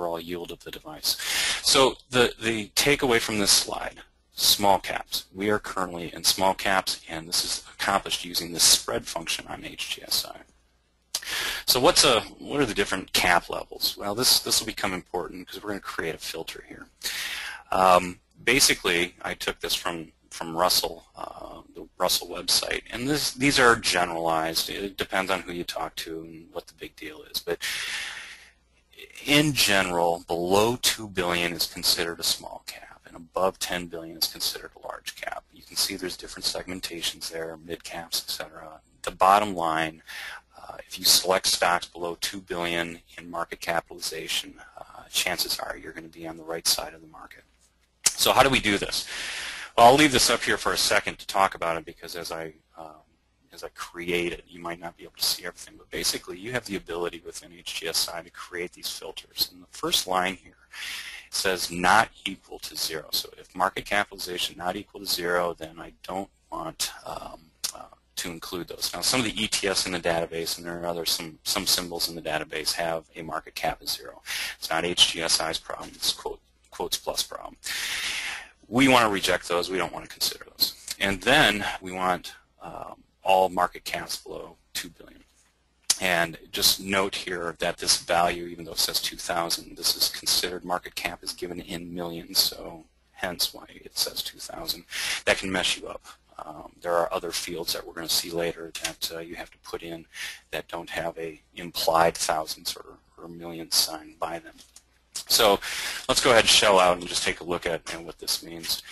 overall yield of the device. So the, the takeaway from this slide, small caps. We are currently in small caps, and this is accomplished using the spread function on HGSI. So what's a what are the different cap levels? Well, this this will become important because we're going to create a filter here. Um, basically, I took this from from Russell, uh, the Russell website, and this these are generalized. It depends on who you talk to and what the big deal is, but in general, below 2 billion is considered a small cap, and above 10 billion is considered a large cap. You can see there's different segmentations there, mid caps, etc. The bottom line uh, if you select stocks below 2 billion in market capitalization, uh, chances are you're going to be on the right side of the market. So how do we do this? Well, I'll leave this up here for a second to talk about it because as I as I create it, you might not be able to see everything, but basically you have the ability within HGSI to create these filters. And the first line here says not equal to zero. So if market capitalization not equal to zero, then I don't want um, to include those. Now, some of the ETFs in the database, and there are other some some symbols in the database, have a market cap of zero. It's not HGSI's problem. It's quote, Quotes Plus problem. We want to reject those. We don't want to consider those. And then we want um, all market caps below 2 billion. And just note here that this value, even though it says 2,000, this is considered market cap is given in millions, so hence why it says 2,000. That can mess you up. Um, there are other fields that we're going to see later that uh, you have to put in that don't have a implied thousands or, or millions sign by them. So let's go ahead and shell out and just take a look at what this means.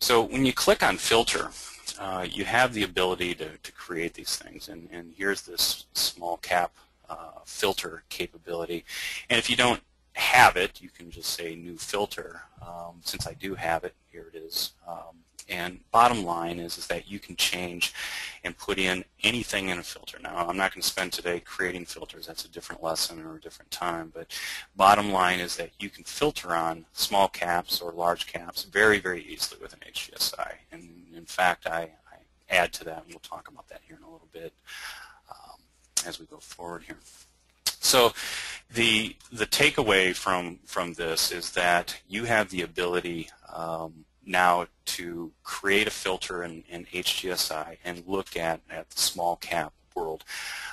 So when you click on filter, uh, you have the ability to, to create these things. And, and here's this small cap uh, filter capability. And if you don't have it, you can just say new filter. Um, since I do have it, here it is. Um, and bottom line is, is that you can change and put in anything in a filter. Now, I'm not going to spend today creating filters. That's a different lesson or a different time. But bottom line is that you can filter on small caps or large caps very, very easily with an HGSI. And in fact, I, I add to that, and we'll talk about that here in a little bit um, as we go forward here. So the the takeaway from from this is that you have the ability um, now to create a filter in, in HGSI and look at, at the small cap world.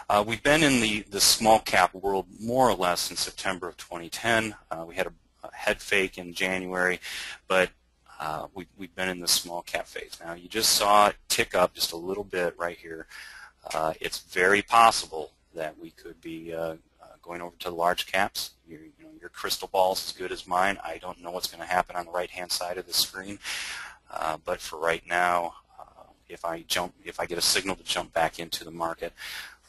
Uh, we've been in the, the small cap world more or less since September of 2010. Uh, we had a, a, head fake in January, but uh, we, we've been in the small cap phase. Now you just saw it tick up just a little bit right here. Uh, it's very possible that we could be uh, uh, going over to the large caps. You're, you know, your crystal ball is as good as mine. I don't know what's going to happen on the right-hand side of the screen, uh, but for right now, uh, if I jump, if I get a signal to jump back into the market,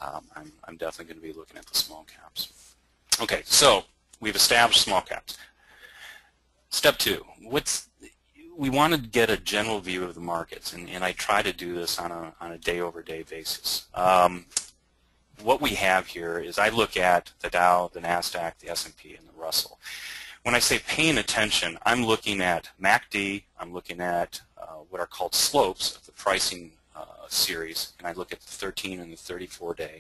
um, I'm, I'm definitely going to be looking at the small caps. Okay, so we've established small caps. Step two, what's we want to get a general view of the markets, and, and I try to do this on a, on a day-over-day -day basis. Um, what we have here is I look at the Dow, the NASDAQ, the S&P, and the Russell. When I say paying attention, I'm looking at MACD, I'm looking at uh, what are called slopes of the pricing uh, series, and I look at the 13 and the 34 day.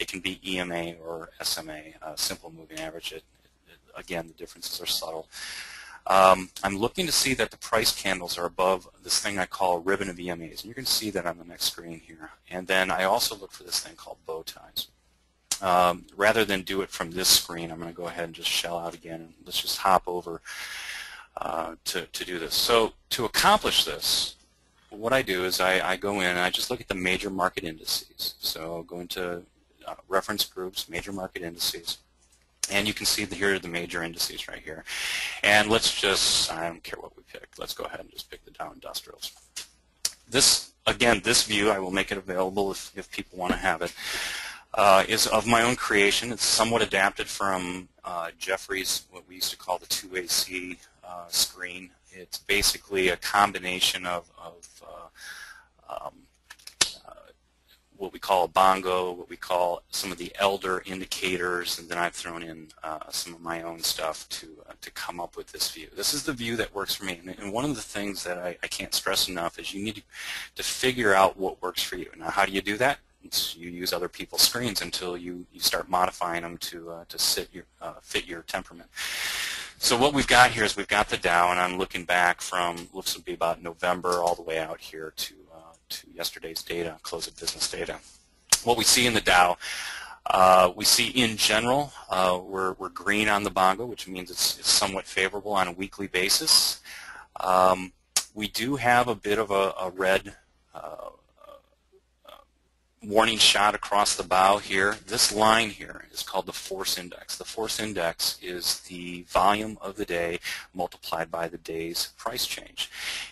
It can be EMA or SMA, uh, simple moving average. It, it, again, the differences are subtle. Um, I'm looking to see that the price candles are above this thing I call ribbon of EMAs. And you can see that on the next screen here. And then I also look for this thing called bow ties. Um, rather than do it from this screen, I'm going to go ahead and just shell out again. And let's just hop over uh, to, to do this. So to accomplish this, what I do is I, I go in and I just look at the major market indices. So I'll go into uh, reference groups, major market indices. And you can see here are the major indices right here. And let's just, I don't care what we pick. Let's go ahead and just pick the Dow Industrials. This, again, this view, I will make it available if, if people want to have it, uh, is of my own creation. It's somewhat adapted from uh, Jeffrey's, what we used to call the 2AC uh, screen. It's basically a combination of, of uh, um, what we call a bongo, what we call some of the elder indicators, and then I've thrown in uh, some of my own stuff to uh, to come up with this view. This is the view that works for me, and, and one of the things that I, I, can't stress enough is you need to, to figure out what works for you. Now, how do you do that? It's, you use other people's screens until you, you start modifying them to uh, to sit your, uh, fit your temperament. So what we've got here is we've got the Dow, and I'm looking back from looks to be about November all the way out here to to yesterday's data, close of business data. What we see in the Dow, uh, we see in general uh, we're we're green on the bongo, which means it's, it's somewhat favorable on a weekly basis. Um, we do have a bit of a, a red uh, warning shot across the bow here. This line here is called the force index. The force index is the volume of the day multiplied by the day's price change.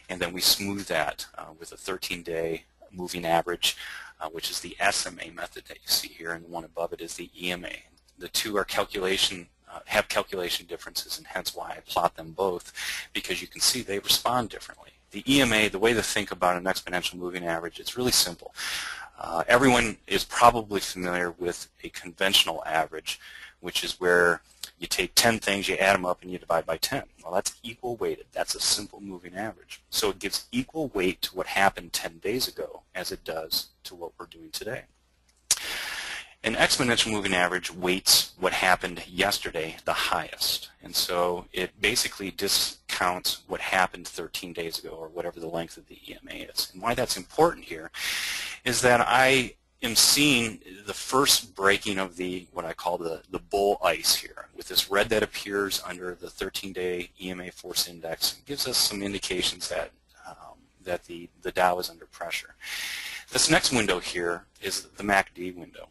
And then we smooth that uh, with a 13-day moving average, uh, which is the SMA method that you see here, and the one above it is the EMA. The two are calculation uh, have calculation differences, and hence why I plot them both, because you can see they respond differently. The EMA, the way to think about an exponential moving average, it's really simple. Uh, everyone is probably familiar with a conventional average, which is where you take 10 things, you add them up, and you divide by 10. Well, that's equal weighted. That's a simple moving average. So it gives equal weight to what happened 10 days ago as it does to what we're doing today. An exponential moving average weights what happened yesterday the highest. And so it basically discounts what happened 13 days ago or whatever the length of the EMA is. And why that's important here is that I am seeing the first breaking of the what I call the, the bow ties here. With this red that appears under the 13-day EMA force index, it gives us some indications that um, that the, the Dow is under pressure. This next window here is the MACD window.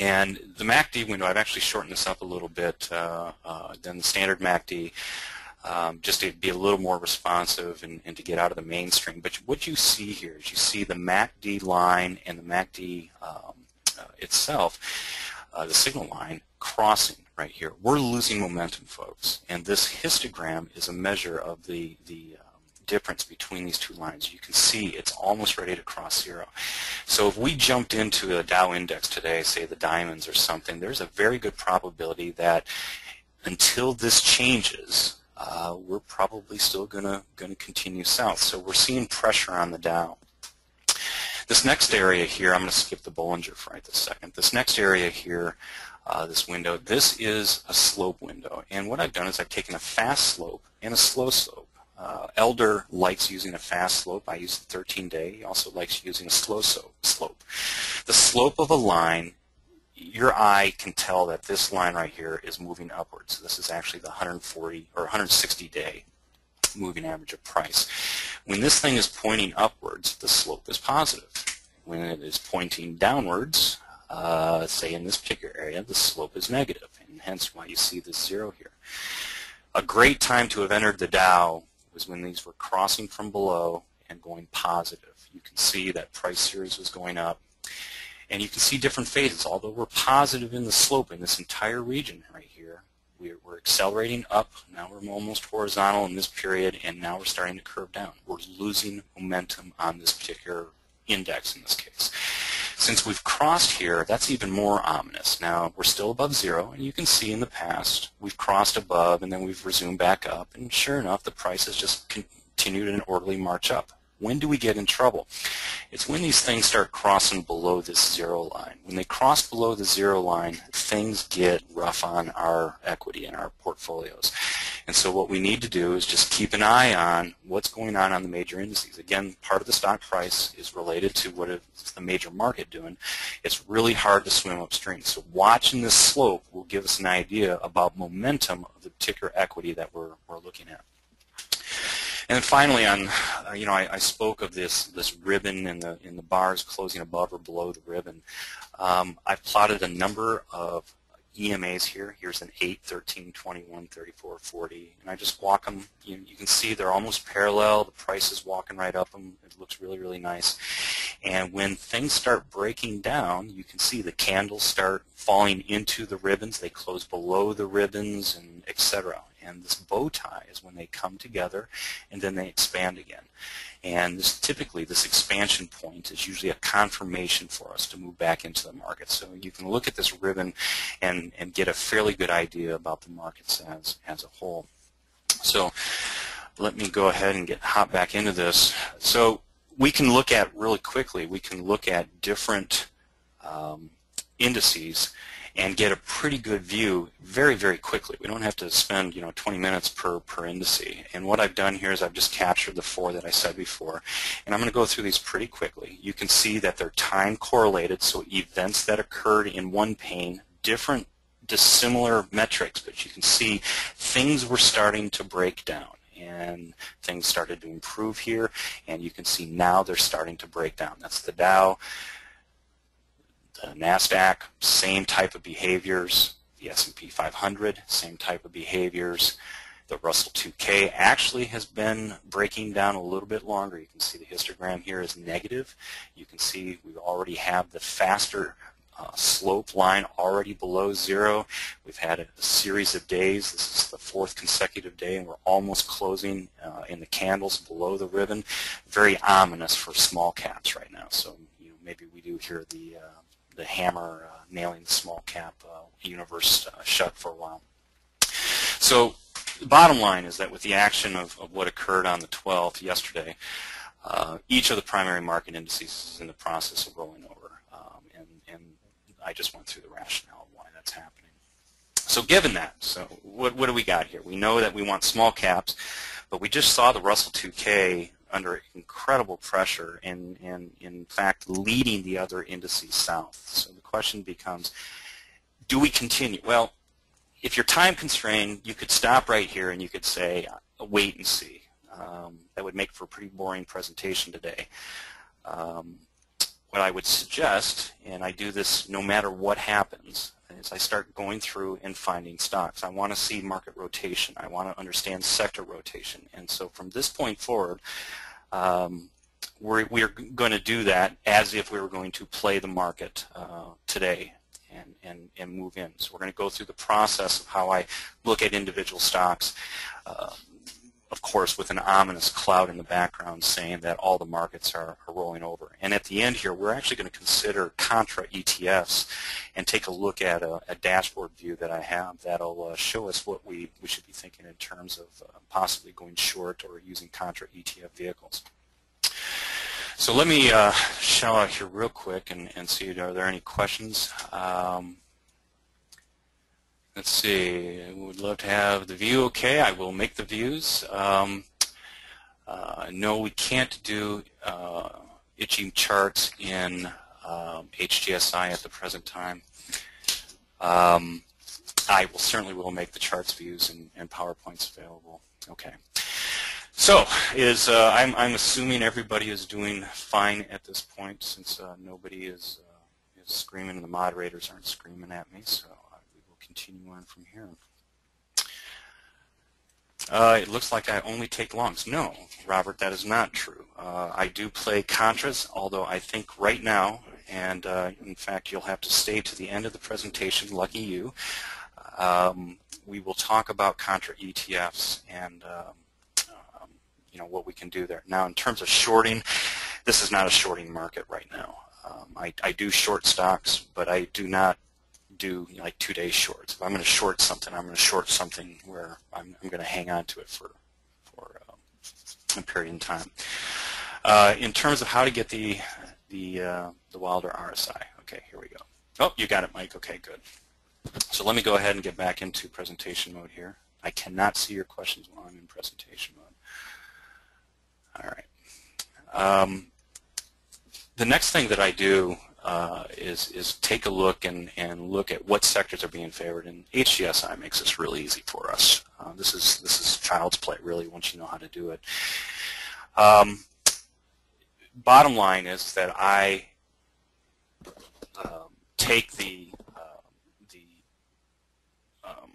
And the MACD window, I've actually shortened this up a little bit uh, uh, than the standard MACD um, just to be a little more responsive and, and, to get out of the mainstream. But what you see here is you see the MACD line and the MACD um, uh, itself, uh, the signal line, crossing right here. We're losing momentum, folks. And this histogram is a measure of the, the um, difference between these two lines. You can see it's almost ready to cross zero. So if we jumped into a Dow index today, say the diamonds or something, there's a very good probability that until this changes, uh, we're probably still gonna gonna continue south. So we're seeing pressure on the Dow. This next area here, I'm going to skip the Bollinger for right this second. This next area here, uh, this window, this is a slope window. And what I've done is I've taken a fast slope and a slow slope. Uh, Elder likes using a fast slope. I use the 13-day. He also likes using a slow slope. The slope of a line your eye can tell that this line right here is moving upwards. So this is actually the 140 or 160 day moving average of price. When this thing is pointing upwards, the slope is positive. When it is pointing downwards, uh, say in this particular area, the slope is negative, and hence why you see this zero here. A great time to have entered the Dow when these were crossing from below and going positive. You can see that price series was going up and you can see different phases. Although we're positive in the slope in this entire region right here, we're accelerating up. Now we're almost horizontal in this period, and now we're starting to curve down. We're losing momentum on this particular index in this case. Since we've crossed here, that's even more ominous. Now, we're still above zero, and you can see in the past we've crossed above, and then we've resumed back up, and sure enough, the price has just continued in an orderly march up. When do we get in trouble? It's when these things start crossing below this zero line. When they cross below the zero line, things get rough on our equity and our portfolios. And so what we need to do is just keep an eye on what's going on on the major indices. Again, part of the stock price is related to what is the major market doing. It's really hard to swim upstream. So watching this slope will give us an idea about momentum of the particular equity that we're, we're looking at. And then finally, on uh, you know, I, I, spoke of this this ribbon and the in the bars closing above or below the ribbon. Um, I've plotted a number of EMAs here. Here's an 8, 13, 21, 34, 40, and I just walk them. You, you can see they're almost parallel. The price is walking right up them. It looks really, really nice. And when things start breaking down, you can see the candles start falling into the ribbons. They close below the ribbons, and etc and this bow tie is when they come together and then they expand again. And this, typically this expansion point is usually a confirmation for us to move back into the market. So you can look at this ribbon and, and get a fairly good idea about the markets as, as a whole. So let me go ahead and get hop back into this. So we can look at really quickly, we can look at different um, indices and get a pretty good view very, very quickly. We don't have to spend, you know, 20 minutes per, per indice. And what I've done here is I've just captured the four that I said before. And I'm going to go through these pretty quickly. You can see that they're time correlated, so events that occurred in one pane, different dissimilar metrics, but you can see things were starting to break down and things started to improve here and you can see now they're starting to break down. That's the Dow, the NASDAQ, same type of behaviors, the S&P 500, same type of behaviors. The Russell 2K actually has been breaking down a little bit longer. You can see the histogram here is negative. You can see we already have the faster uh, slope line already below zero. We've had a, a, series of days. This is the fourth consecutive day, and we're almost closing uh, in the candles below the ribbon. Very ominous for small caps right now. So you know, maybe we do hear the uh, the hammer uh, nailing the small cap uh, universe uh, shut for a while. So the bottom line is that with the action of, of what occurred on the 12th yesterday, each of the primary market indices is in the process of rolling over. Um and I just went through the rationale of why that's happening. So given that, so what, what do we got here? We know that we want small caps, but we just saw the Russell 2K under incredible pressure and, and in fact leading the other indices south. So the question becomes, do we continue? Well, if you're time constrained, you could stop right here and you could say, uh, wait and see. Um, that would make for a pretty boring presentation today. Um, what I would suggest, and I do this no matter what happens, is I start going through and finding stocks. I want to see market rotation. I want to understand sector rotation. And so from this point forward, um, we're, we're going to do that as if we were going to play the market uh, today and, and, and move in. So we're going to go through the process of how I look at individual stocks. Uh, of course, with an ominous cloud in the background saying that all the markets are, are rolling over. And at the end here, we're actually going to consider contra ETFs and take a look at a, a dashboard view that I have that'll uh, show us what we, we should be thinking in terms of uh, possibly going short or using contra ETF vehicles. So let me uh, show out here real quick and, and see, are there any questions? Um, Let's see, I would love to have the view okay. I will make the views. Um, uh, no, we can't do uh, itching charts in um, HGSI at the present time. Um, I will certainly will make the charts views and, and PowerPoints available. Okay. So, is uh, I'm, I'm assuming everybody is doing fine at this point since uh, nobody is, uh, is screaming and the moderators aren't screaming at me. So continue on from here. Uh, it looks like I only take longs. No, Robert, that is not true. Uh, I do play contras, although I think right now, and uh, in fact you'll have to stay to the end of the presentation, lucky you, um, we will talk about contra ETFs and um, um, you know what we can do there. Now in terms of shorting, this is not a shorting market right now. Um, I, I do short stocks, but I do not do you know, like two day shorts. If I'm going to short something, I'm going to short something where I'm, I'm going to hang on to it for for um, a period of time. Uh, in terms of how to get the the uh, the Wilder RSI, okay, here we go. Oh, you got it, Mike. Okay, good. So let me go ahead and get back into presentation mode here. I cannot see your questions while I'm in presentation mode. All right. Um, the next thing that I do uh, is is take a look and, and look at what sectors are being favored. And HGSI makes this really easy for us. Uh, this is this is child's play really once you know how to do it. Um, bottom line is that I um, take the uh, the um,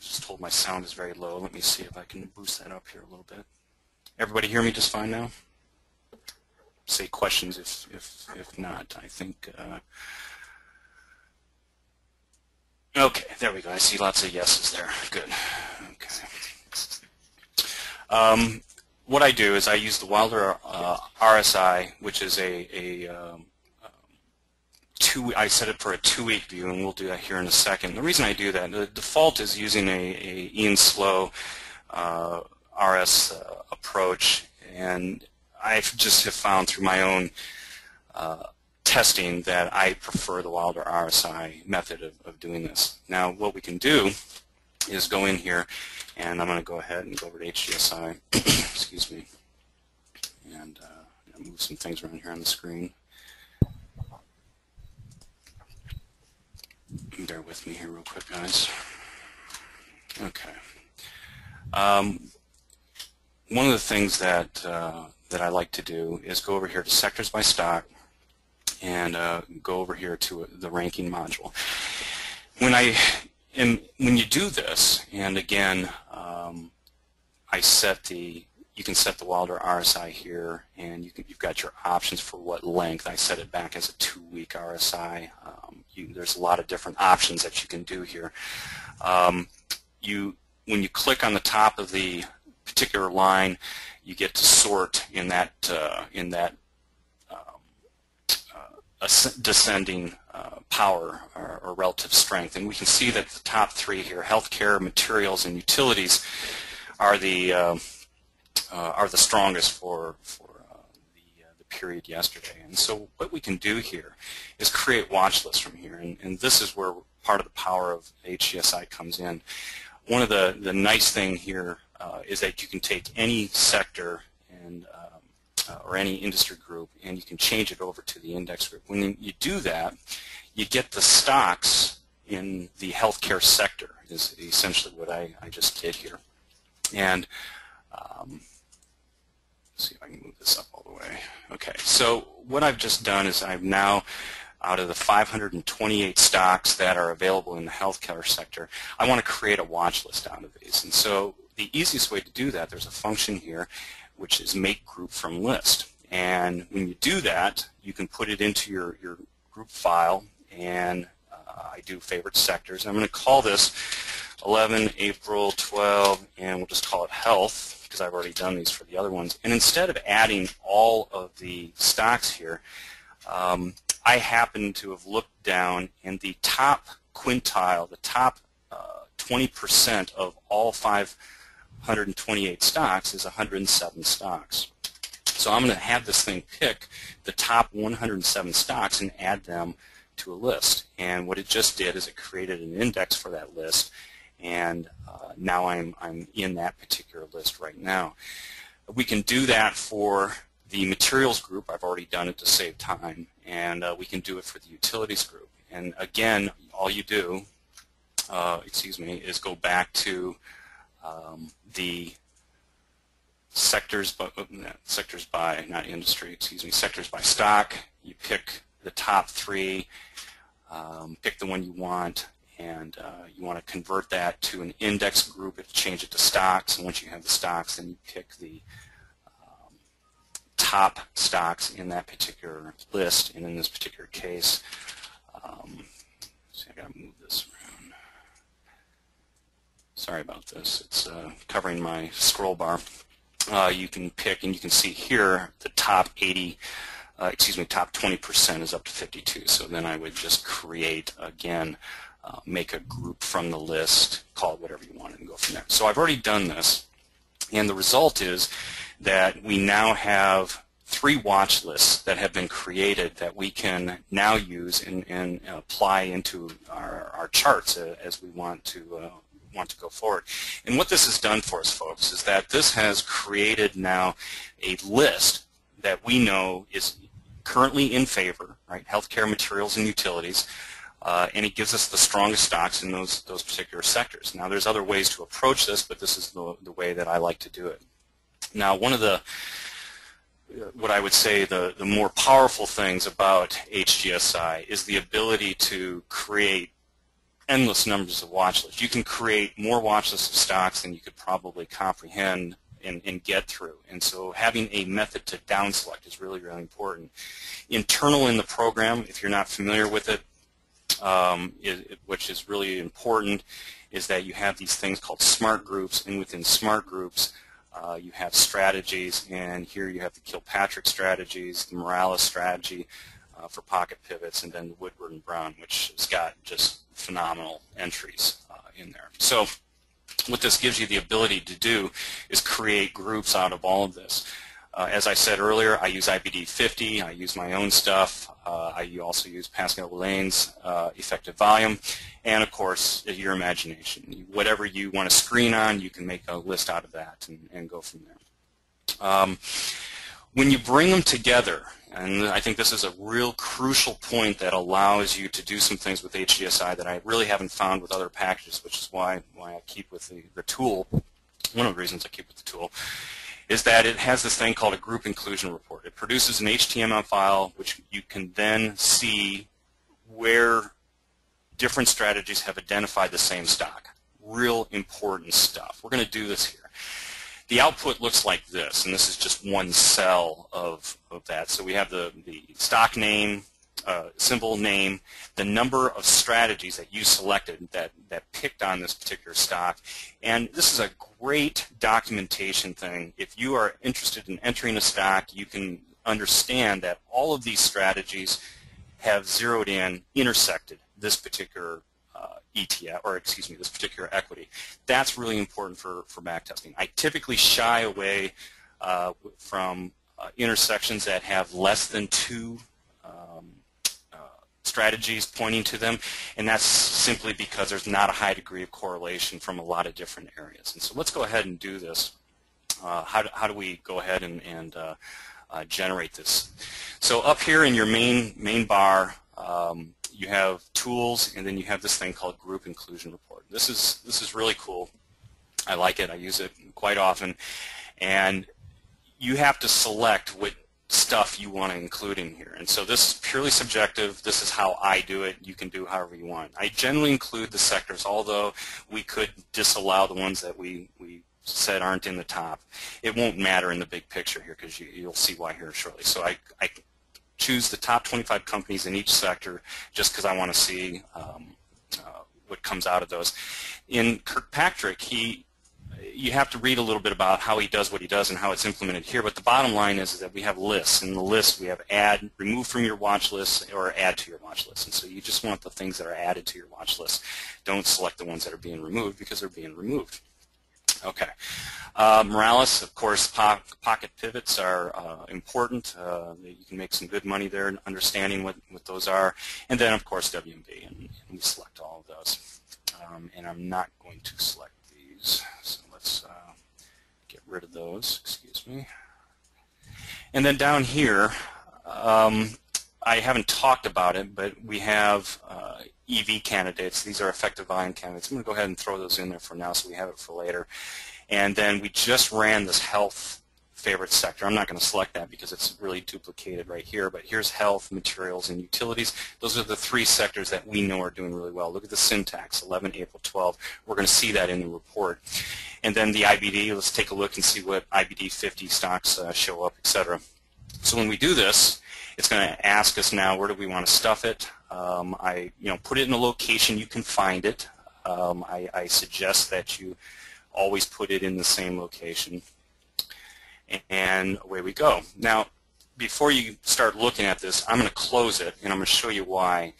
just told my sound is very low. Let me see if I can boost that up here a little bit. Everybody hear me just fine now? Say questions if, if, if not. I think, uh, okay, there we go. I see lots of yeses there. Good. Okay. Um, what I do is I use the Wilder uh, RSI, which is a, a um, two. I set it for a two-week view, and we'll do that here in a second. The reason I do that, the default is using a, a Ian Slow uh, RS uh, approach, and I just have found through my own uh, testing that I prefer the Wilder RSI method of, of doing this. Now what we can do is go in here and I'm going to go ahead and go over to HGSI, excuse me, and uh, move some things around here on the screen. Bear with me here real quick, guys. Okay. Um, one of the things that uh, that I like to do is go over here to sectors by stock and uh, go over here to the ranking module. When I am, when you do this, and again, um, I set the you can set the Wilder RSI here, and you can, you've got your options for what length. I set it back as a two-week RSI. Um, you, there's a lot of different options that you can do here. Um, you, when you click on the top of the particular line, you get to sort in that uh, in that um, uh, descending uh, power or, or, relative strength. And we can see that the top three here, healthcare, materials, and utilities, are the uh, uh, are the strongest for for uh, the the period yesterday. And so what we can do here is create watch lists from here, and, and this is where part of the power of HGSI comes in. One of the the nice thing here uh, is that you can take any sector and um, uh, or any industry group and you can change it over to the index group. When you do that, you get the stocks in the healthcare sector is essentially what I, I just did here. And um, see if I can move this up all the way. Okay, so what I've just done is I've now out of the 528 stocks that are available in the healthcare sector, I want to create a watch list out of these. And so the easiest way to do that, there's a function here which is make group from list. And when you do that, you can put it into your, your group file and uh, I do favorite sectors. I'm going to call this 11, April, 12, and we'll just call it health because I've already done these for the other ones. And instead of adding all of the stocks here, um, I happen to have looked down in the top quintile, the top 20% uh, of all 528 stocks is 107 stocks. So I'm going to have this thing pick the top 107 stocks and add them to a list. And what it just did is it created an index for that list and uh, now I'm, I'm in that particular list right now. We can do that for the materials group. I've already done it to save time, and uh, we can do it for the utilities group. And again, all you do, uh, excuse me, is go back to um, the sectors, by, uh, sectors by, not industry, excuse me, sectors by stock. You pick the top three, um, pick the one you want, and uh, you want to convert that to an index group, If change it to stocks, and once you have the stocks, then you pick the um, top stocks in that particular list, and in this particular case, um, see, I got to move. Sorry about this. It's uh, covering my scroll bar. Uh, you can pick, and you can see here the top 80 uh, excuse me, top 20% is up to 52. So then I would just create, again, uh, make a group from the list, call it whatever you want, and go from there. So I've already done this, and the result is that we now have three watch lists that have been created that we can now use and, and apply into our, our charts uh, as we want to uh, want to go forward. And what this has done for us, folks, is that this has created now a list that we know is currently in favor, right? Healthcare materials and utilities, uh, and it gives us the strongest stocks in those those particular sectors. Now, there's other ways to approach this, but this is the, the way that I like to do it. Now, one of the what I would say the, the more powerful things about HGSI is the ability to create endless numbers of watch lists. You can create more watch lists of stocks than you could probably comprehend and, and, get through. And so having a method to down select is really, really important. Internal in the program, if you're not familiar with it, um, is, which is really important, is that you have these things called smart groups, and within smart groups, uh, you have strategies, and here you have the Kirkpatrick strategies, the Morales strategy uh, for pocket pivots, and then the Woodward and Brown, which has got just phenomenal entries uh, in there. So what this gives you the ability to do is create groups out of all of this. Uh, as I said earlier, I use IBD 50. I use my own stuff. Uh, I also use Pascal Willain's uh, effective volume. And of course, your imagination. Whatever you want to screen on, you can make a list out of that and, and go from there. Um, when you bring them together, and I think this is a real crucial point that allows you to do some things with HGSI that I really haven't found with other packages, which is why, why I keep with the, the tool, one of the reasons I keep with the tool, is that it has this thing called a group inclusion report. It produces an HTML file which you can then see where different strategies have identified the same stock. Real important stuff. We're going to do this here. The output looks like this, and this is just one cell of, of that. So we have the, the stock name, uh, symbol name, the number of strategies that you selected that, that picked on this particular stock. And this is a great documentation thing. If you are interested in entering a stock, you can understand that all of these strategies have zeroed in, intersected this particular ETF, or excuse me, this particular equity. That's really important for, for back testing. I typically shy away uh, from uh, intersections that have less than two um, uh, strategies pointing to them, and that's simply because there's not a high degree of correlation from a lot of different areas. And so let's go ahead and do this. Uh, how, do, how do we go ahead and, and uh, uh, generate this? So up here in your main, main bar, um, you have tools, and then you have this thing called group inclusion report. This is this is really cool. I like it. I use it quite often, and you have to select what stuff you want to include in here. And so this is purely subjective. This is how I do it. You can do however you want. I generally include the sectors, although we could disallow the ones that we, we said aren't in the top. It won't matter in the big picture here because you, will see why here shortly. So I, I choose the top 25 companies in each sector just because I want to see um, uh, what comes out of those. In Kirkpatrick, he you have to read a little bit about how he does what he does and how it's implemented here, but the bottom line is, that we have lists. In the list, we have add, remove from your watch list, or add to your watch list. And so you just want the things that are added to your watch list. Don't select the ones that are being removed because they're being removed. Okay. Uh, Morales, of course, po pocket pivots are uh, important. Uh, you can make some good money there understanding what, what those are. And then, of course, WMB, and, and we select all of those. Um, and I'm not going to select these, so let's uh, get rid of those. Excuse me. And then down here, um, I haven't talked about it, but we have uh, EV candidates. These are effective volume candidates. I'm going to go ahead and throw those in there for now so we have it for later. And then we just ran this health favorite sector. I'm not going to select that because it's really duplicated right here, but here's health, materials, and utilities. Those are the three sectors that we know are doing really well. Look at the syntax, 11, April 12. We're going to see that in the report. And then the IBD, let's take a look and see what IBD 50 stocks uh, show up, etc. So when we do this, it's going to ask us now where do we want to stuff it. Um, I you know put it in a location you can find it. Um, I, I, suggest that you always put it in the same location. And away we go. Now, before you start looking at this, I'm going to close it, and I'm going to show you why.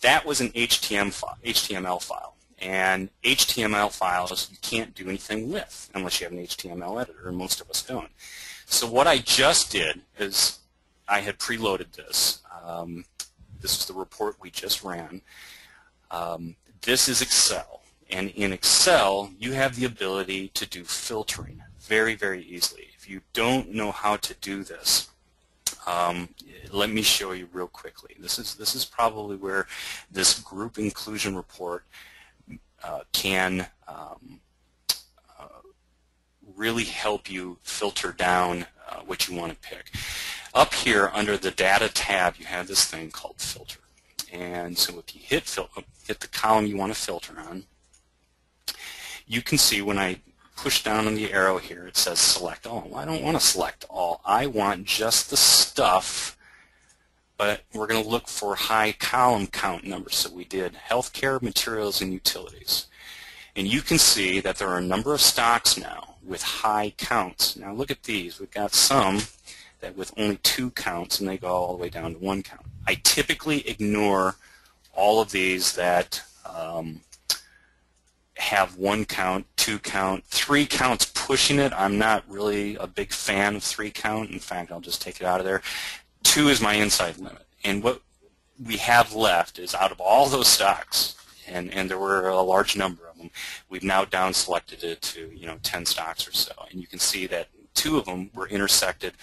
That was an HTML file, HTML file. And HTML files you can't do anything with unless you have an HTML editor, and most of us don't. So what I just did is I had preloaded this. Um, this is the report we just ran. Um, this is Excel. And in Excel, you have the ability to do filtering very, very easily. If you don't know how to do this, um, let me show you real quickly. This is this is probably where this group inclusion report uh, can um, uh, really help you filter down uh, what you want to pick. Up here under the data tab you have this thing called filter. And so if you hit, hit the column you want to filter on, you can see when I push down on the arrow here, it says select all. Well, I don't want to select all. I want just the stuff, but we're going to look for high column count numbers. So we did healthcare, materials, and utilities. And you can see that there are a number of stocks now with high counts. Now look at these. We've got some that with only two counts and they go all the way down to one count. I typically ignore all of these that um, have one count, two count, three counts pushing it. I'm not really a big fan of three count. In fact, I'll just take it out of there. Two is my inside limit. And what we have left is out of all those stocks, and, and there were a large number of them, we've now down selected it to you know 10 stocks or so. And you can see that two of them were intersected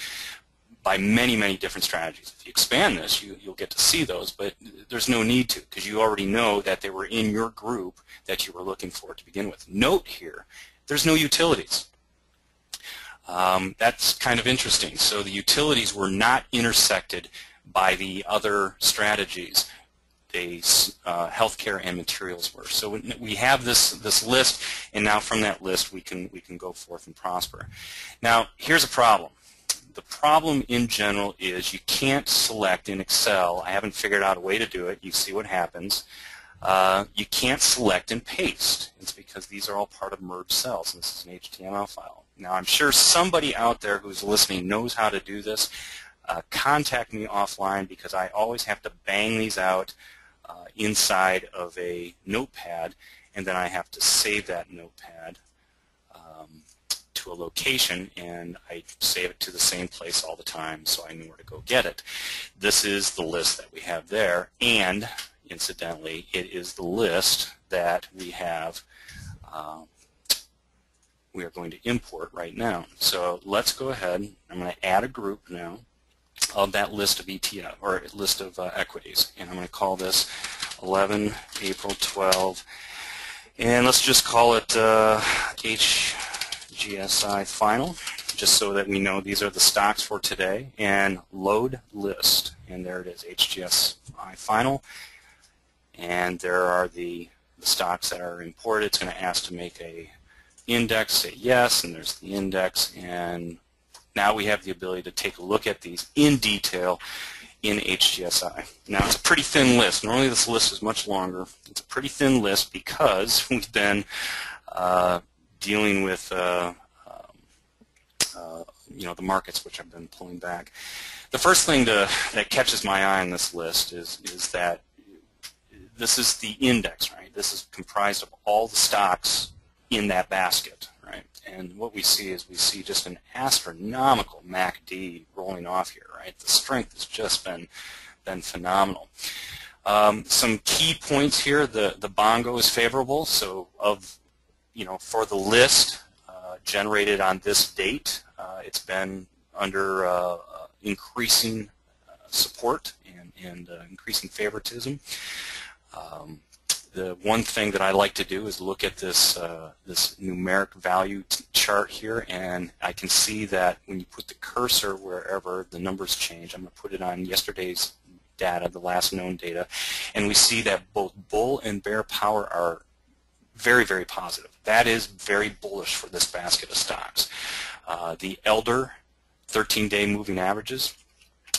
by many, many different strategies. If you expand this, you, you'll get to see those, but there's no need to because you already know that they were in your group that you were looking for to begin with. Note here, there's no utilities. Um, that's kind of interesting. So the utilities were not intersected by the other strategies. They, uh, healthcare and materials were. So we have this this list, and now from that list we can we can go forth and prosper. Now here's a problem the problem in general is you can't select in Excel. I haven't figured out a way to do it. You see what happens. Uh, you can't select and paste. It's because these are all part of merged cells, and this is an HTML file. Now, I'm sure somebody out there who's listening knows how to do this. Uh, contact me offline because I always have to bang these out uh, inside of a notepad, and then I have to save that notepad to a location and I save it to the same place all the time so I know where to go get it. This is the list that we have there and incidentally it is the list that we have uh, we are going to import right now. So let's go ahead. I'm going to add a group now of that list of ETF or list of uh, equities and I'm going to call this 11 April 12 and let's just call it uh, H GSI final, just so that we know these are the stocks for today, and load list. And there it is, HGSI final. And there are the, the stocks that are imported. It's going to ask to make a index, say yes, and there's the index. And now we have the ability to take a look at these in detail in HGSI. Now it's a pretty thin list. Normally this list is much longer. It's a pretty thin list because we've been uh, dealing with uh, um, uh, you know the markets which have been pulling back. The first thing to, that catches my eye on this list is is that this is the index, right? This is comprised of all the stocks in that basket, right? And what we see is we see just an astronomical MACD rolling off here, right? The strength has just been been phenomenal. Um, some key points here, the, the bongo is favorable, so of you know, for the list uh, generated on this date, uh, it's been under uh, increasing support and, and increasing favoritism. Um, the one thing that I like to do is look at this uh, this numeric value chart here, and I can see that when you put the cursor wherever the numbers change, I'm going to put it on yesterday's data, the last known data, and we see that both bull and bear power are very, very positive. That is very bullish for this basket of stocks. Uh, the Elder 13-day moving averages,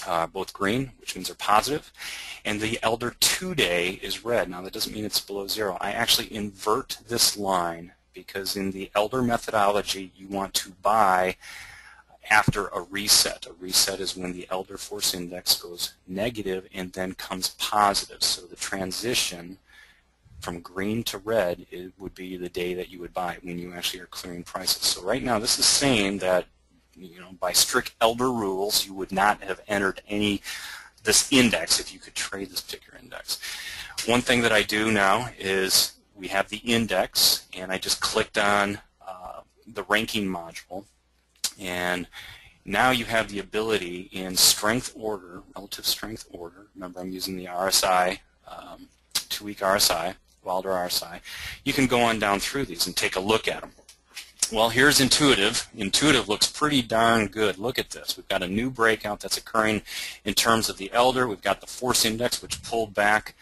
uh, both green, which means they're positive, and the Elder 2-day is red. Now that doesn't mean it's below zero. I actually invert this line because in the Elder methodology you want to buy after a reset. A reset is when the Elder Force Index goes negative and then comes positive. So the transition from green to red it would be the day that you would buy when you actually are clearing prices. So right now this is saying that you know by strict elder rules you would not have entered any this index if you could trade this particular index. One thing that I do now is we have the index and I just clicked on uh, the ranking module and now you have the ability in strength order, relative strength order, remember I'm using the RSI, um, two-week RSI, Wilder RSI, you can go on down through these and take a look at them. Well, here's Intuitive. Intuitive looks pretty darn good. Look at this. We've got a new breakout that's occurring in terms of the elder. We've got the force index, which pulled back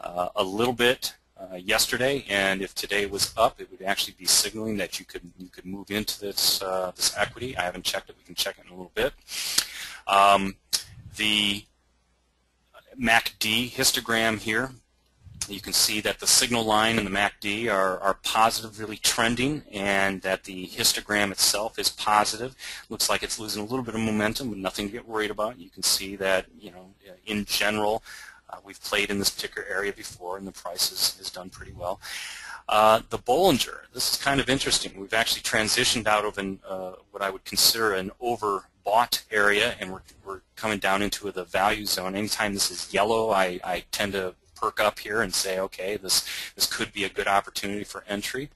uh, a little bit uh, yesterday, and if today was up, it would actually be signaling that you could you could move into this uh, this equity. I haven't checked it. We can check it in a little bit. Um, the MACD histogram here you can see that the signal line and the MACD are, are positively trending and that the histogram itself is positive. Looks like it's losing a little bit of momentum, but nothing to get worried about. You can see that, you know, in general, uh, we've played in this particular area before and the price has, has done pretty well. Uh, the Bollinger, this is kind of interesting. We've actually transitioned out of an, uh, what I would consider an overbought area, and we're, we're coming down into the value zone. Anytime this is yellow, I, I tend to perk up here and say, okay, this, this could be a good opportunity for entry.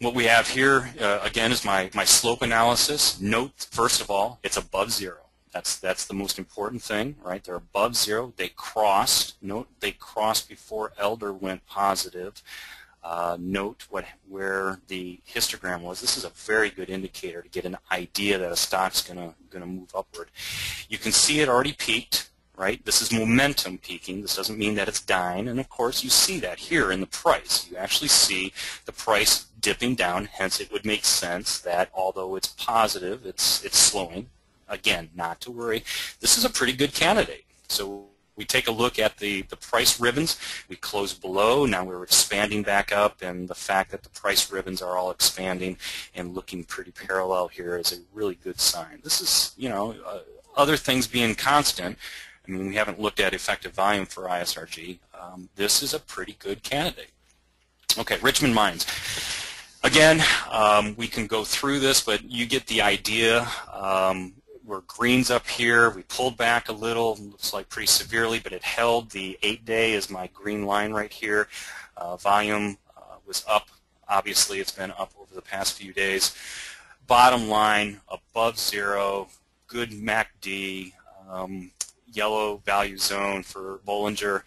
What we have here, uh, again, is my, my slope analysis. Note, first of all, it's above zero. That's, that's the most important thing, right? They're above zero. They crossed. Note they crossed before Elder went positive. Uh, note what, where the histogram was. This is a very good indicator to get an idea that a stock's going to going to move upward. You can see it already peaked right? This is momentum peaking. This doesn't mean that it's dying. And of course, you see that here in the price. You actually see the price dipping down. Hence, it would make sense that although it's positive, it's it's slowing. Again, not to worry. This is a pretty good candidate. So we take a look at the, the price ribbons. We close below. Now we're expanding back up, and the fact that the price ribbons are all expanding and looking pretty parallel here is a really good sign. This is, you know, uh, other things being constant, I mean, we haven't looked at effective volume for ISRG. Um, this is a pretty good candidate. Okay, Richmont Mines. Again, um, we can go through this, but you get the idea. Um, we're greens up here. We pulled back a little, looks like pretty severely, but it held. The eight-day is my green line right here. Uh, volume uh, was up. Obviously, it's been up over the past few days. Bottom line, above zero, good MACD. Um, yellow value zone for Bollinger.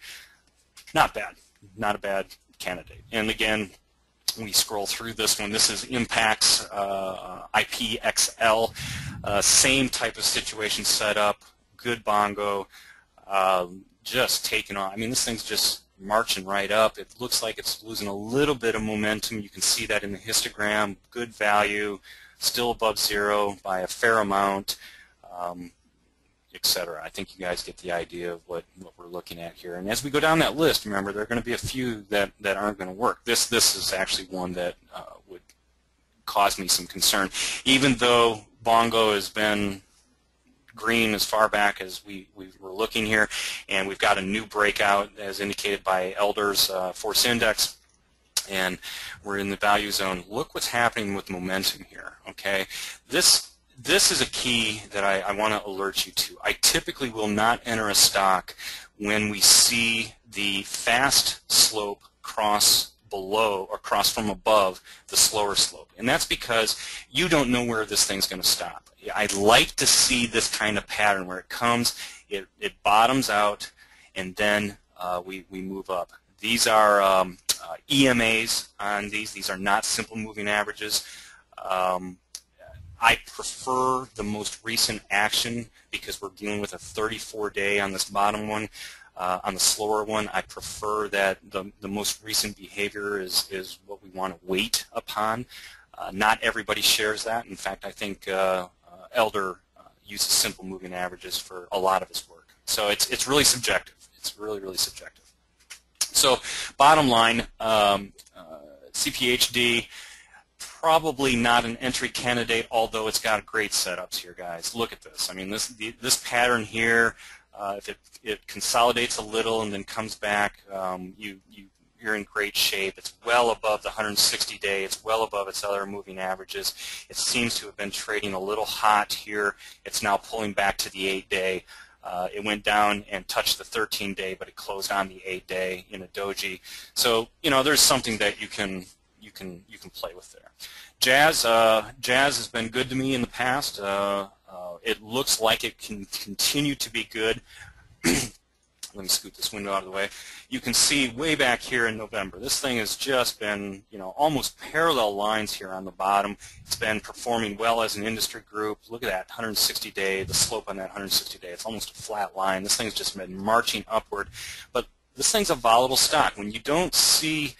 Not bad. Not a bad candidate. And again, we scroll through this one. This is Impax uh, IPXL. Uh, same type of situation set up. Good bongo. Uh, just taking on. I mean, this thing's just marching right up. It looks like it's losing a little bit of momentum. You can see that in the histogram. Good value. Still above zero by a fair amount. Um, etc. I think you guys get the idea of what, what we're looking at here. And as we go down that list, remember, there are going to be a few that, that aren't going to work. This, this is actually one that uh, would cause me some concern. Even though Bongo has been green as far back as we, we were looking here, and we've got a new breakout as indicated by Elder's uh, force index, and we're in the value zone. Look what's happening with momentum here, okay? This this is a key that I, I want to alert you to. I typically will not enter a stock when we see the fast slope cross below or cross from above the slower slope. And that's because you don't know where this thing's going to stop. I'd like to see this kind of pattern where it comes, it, it bottoms out, and then uh, we, we move up. These are um, uh, EMAs on these. These are not simple moving averages. Um, I prefer the most recent action because we're dealing with a 34-day on this bottom one. Uh, on the slower one, I prefer that the, the most recent behavior is, is what we want to wait upon. Uh, not everybody shares that. In fact, I think uh, uh Elder uh, uses simple moving averages for a lot of his work. So it's, it's really subjective. It's really, really subjective. So bottom line, um, uh, CPHD, probably not an entry candidate, although it's got great setups here, guys. Look at this. I mean, this the, this pattern here, uh, if it, it consolidates a little and then comes back, um, you, you, you're in great shape. It's well above the 160-day. It's well above its other moving averages. It seems to have been trading a little hot here. It's now pulling back to the 8-day. Uh, it went down and touched the 13-day, but it closed on the 8-day in a doji. So, you know, there's something that you can you can you can play with there. Jazz uh, Jazz has been good to me in the past. Uh, uh, it looks like it can continue to be good. Let me scoot this window out of the way. You can see way back here in November, this thing has just been, you know, almost parallel lines here on the bottom. It's been performing well as an industry group. Look at that 160 day, the slope on that 160 day. It's almost a flat line. This thing's just been marching upward. But this thing's a volatile stock. When you don't see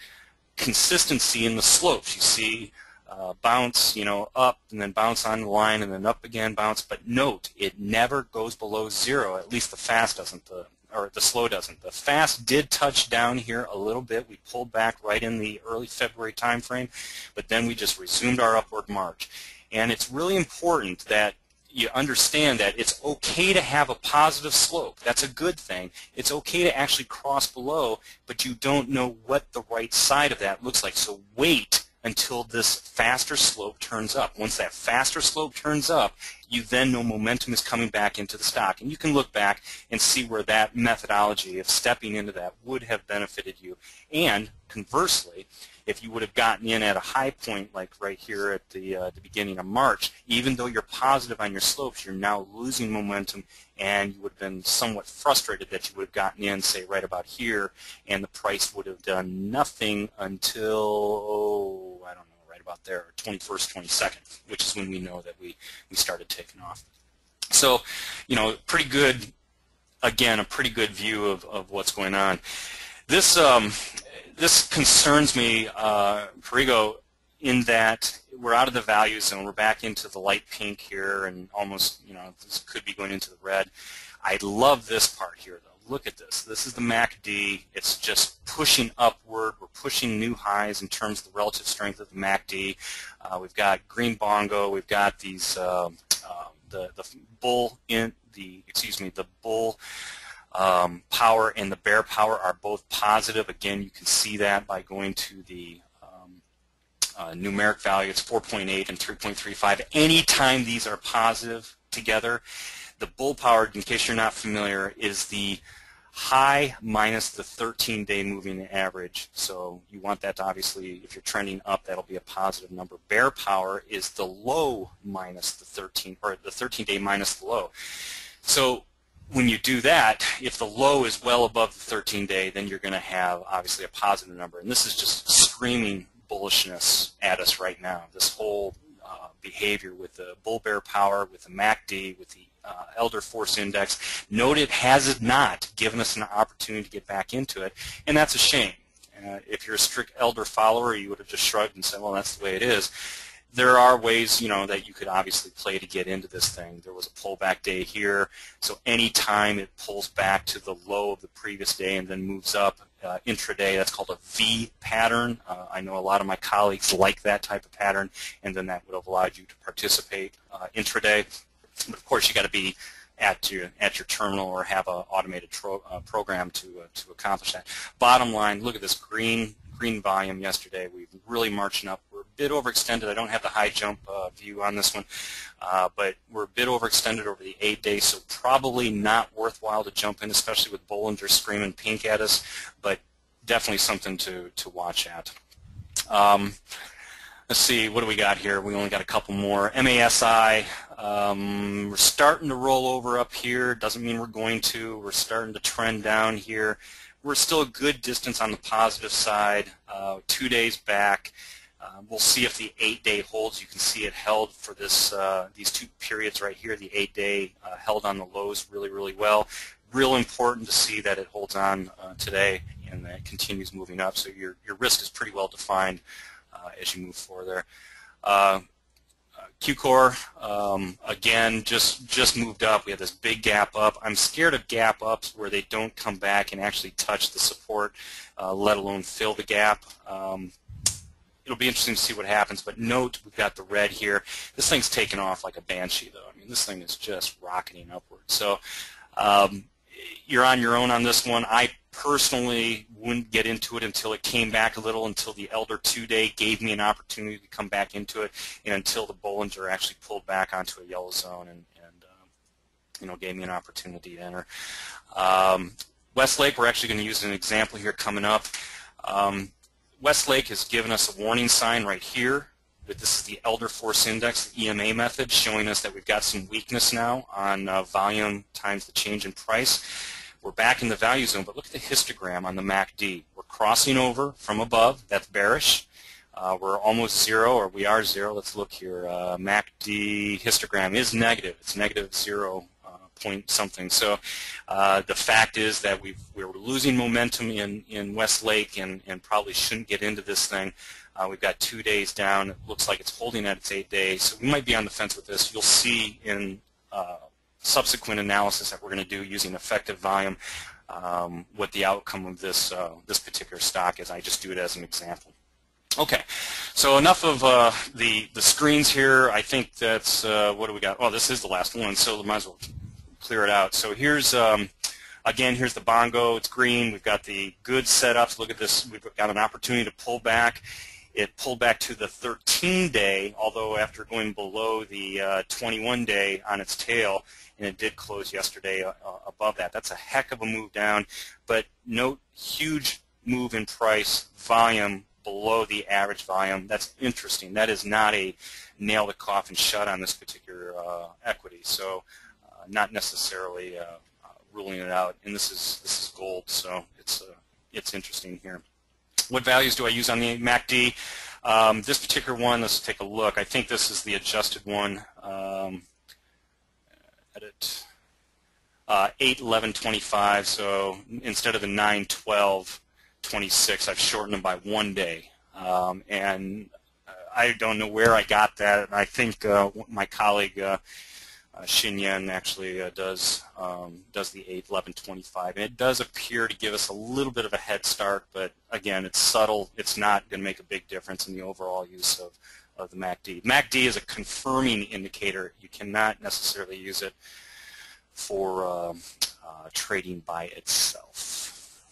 consistency in the slopes. You see uh, bounce, you know, up and then bounce on the line and then up again, bounce. But note, it never goes below zero. At least the fast doesn't, the, or the slow doesn't. The fast did touch down here a little bit. We pulled back right in the early February timeframe, but then we just resumed our upward march. And it's really important that you understand that it's okay to have a positive slope. That's a good thing. It's okay to actually cross below, but you don't know what the right side of that looks like. So wait until this faster slope turns up. Once that faster slope turns up, you then know momentum is coming back into the stock. And you can look back and see where that methodology of stepping into that would have benefited you. And conversely, if you would have gotten in at a high point like right here at the, uh, the beginning of March, even though you're positive on your slopes, you're now losing momentum and you would have been somewhat frustrated that you would have gotten in, say, right about here, and the price would have done nothing until, oh, I don't know, right about there, 21st, 22nd, which is when we know that we, we started taking off. So, you know, pretty good, again, a pretty good view of, of what's going on. This, um, this concerns me, uh, Perrigo, in that we're out of the value zone. We're back into the light pink here and almost, you know, this could be going into the red. I love this part here, though. Look at this. This is the MACD. It's just pushing upward. We're pushing new highs in terms of the relative strength of the MACD. Uh, we've got green bongo. We've got these, uh, uh, the, the bull in the, excuse me, the bull um, power and the bear power are both positive. Again, you can see that by going to the um, uh, numeric value. It's 4.8 and 3.35. Anytime these are positive together, the bull power, in case you're not familiar, is the high minus the 13-day moving average. So you want that to obviously, if you're trending up, that'll be a positive number. Bear power is the low minus the 13, or the 13-day minus the low. So when you do that, if the low is well above the 13-day, then you're going to have obviously a positive number. And this is just screaming bullishness at us right now. This whole uh, behavior with the bull bear power, with the MACD, with the uh, Elder Force Index. Note it has not given us an opportunity to get back into it, and that's a shame. Uh, if you're a strict Elder follower, you would have just shrugged and said, well, that's the way it is there are ways, you know, that you could obviously play to get into this thing. There was a pullback day here, so anytime it pulls back to the low of the previous day and then moves up uh, intraday, that's called a V pattern. Uh, I know a lot of my colleagues like that type of pattern, and then that would have allowed you to participate uh, intraday. But of course, you got to be at your at your terminal or have an automated uh, program to uh, to accomplish that. Bottom line, look at this green green volume yesterday. We've really marching up. Bit overextended. I don't have the high jump uh, view on this one, uh, but we're a bit overextended over the eight days, so probably not worthwhile to jump in, especially with Bollinger screaming pink at us, but definitely something to, to watch at. Um, let's see, what do we got here? We only got a couple more. MASI, um, we're starting to roll over up here. Doesn't mean we're going to. We're starting to trend down here we're still a good distance on the positive side, uh, two days back. Uh, we'll see if the eight-day holds. You can see it held for this uh, these two periods right here. The eight-day uh, held on the lows really, really well. Real important to see that it holds on uh, today and that it continues moving up. So your your risk is pretty well defined uh, as you move forward there. QCOR, um, again, just just moved up. We had this big gap up. I'm scared of gap ups where they don't come back and actually touch the support, uh, let alone fill the gap. Um, it'll be interesting to see what happens, but note we've got the red here. This thing's taken off like a banshee, though. I mean, this thing is just rocketing upward. So um, you're on your own on this one. I personally wouldn't get into it until it came back a little, until the Elder 2 day gave me an opportunity to come back into it, and until the Bollinger actually pulled back onto a yellow zone and, and um, you know, gave me an opportunity to enter. Um, Westlake, we're actually going to use an example here coming up. Um, Westlake has given us a warning sign right here. that This is the Elder Force Index, the EMA method, showing us that we've got some weakness now on uh, volume times the change in price. We're back in the value zone, but look at the histogram on the MACD. We're crossing over from above. That's bearish. Uh, we're almost zero, or we are zero. Let's look here. Uh, MACD histogram is negative. It's negative zero point something. So uh, the fact is that we are losing momentum in, in Westlake and, and probably shouldn't get into this thing. Uh, we've got two days down. It looks like it's holding at its eight days. So we might be on the fence with this. You'll see in uh, subsequent analysis that we're going to do using effective volume um, what the outcome of this uh, this particular stock is. I just do it as an example. Okay, So enough of uh, the the screens here. I think that's uh, what do we got? Oh, this is the last one, so might as well clear it out. So here's um, again here's the bongo. It's green. We've got the good setups. Look at this. We've got an opportunity to pull back. It pulled back to the 13-day, although after going below the 21-day uh, on its tail, and it did close yesterday uh, above that. That's a heck of a move down, but note huge move in price, volume below the average volume. That's interesting. That is not a nail the coffin shut on this particular uh, equity. So uh, not necessarily uh, uh ruling it out. And this is this is gold, so it's uh, it's interesting here. What values do I use on the MACD? Um, this particular one, let's take a look. I think this is the adjusted one. Um, edit. Uh, 8, 11, 25, so instead of the 9, 12, 26. I've shortened them by one day. Um, and uh, I don't know where I got that. I think uh, my colleague uh, uh, Shinyan actually uh, does um, does the 8, 11, 25. And it does appear to give us a little bit of a head start, but again, it's subtle. It's not going to make a big difference in the overall use of, of the MACD. MACD is a confirming indicator. You cannot necessarily use it for um, uh, trading by itself.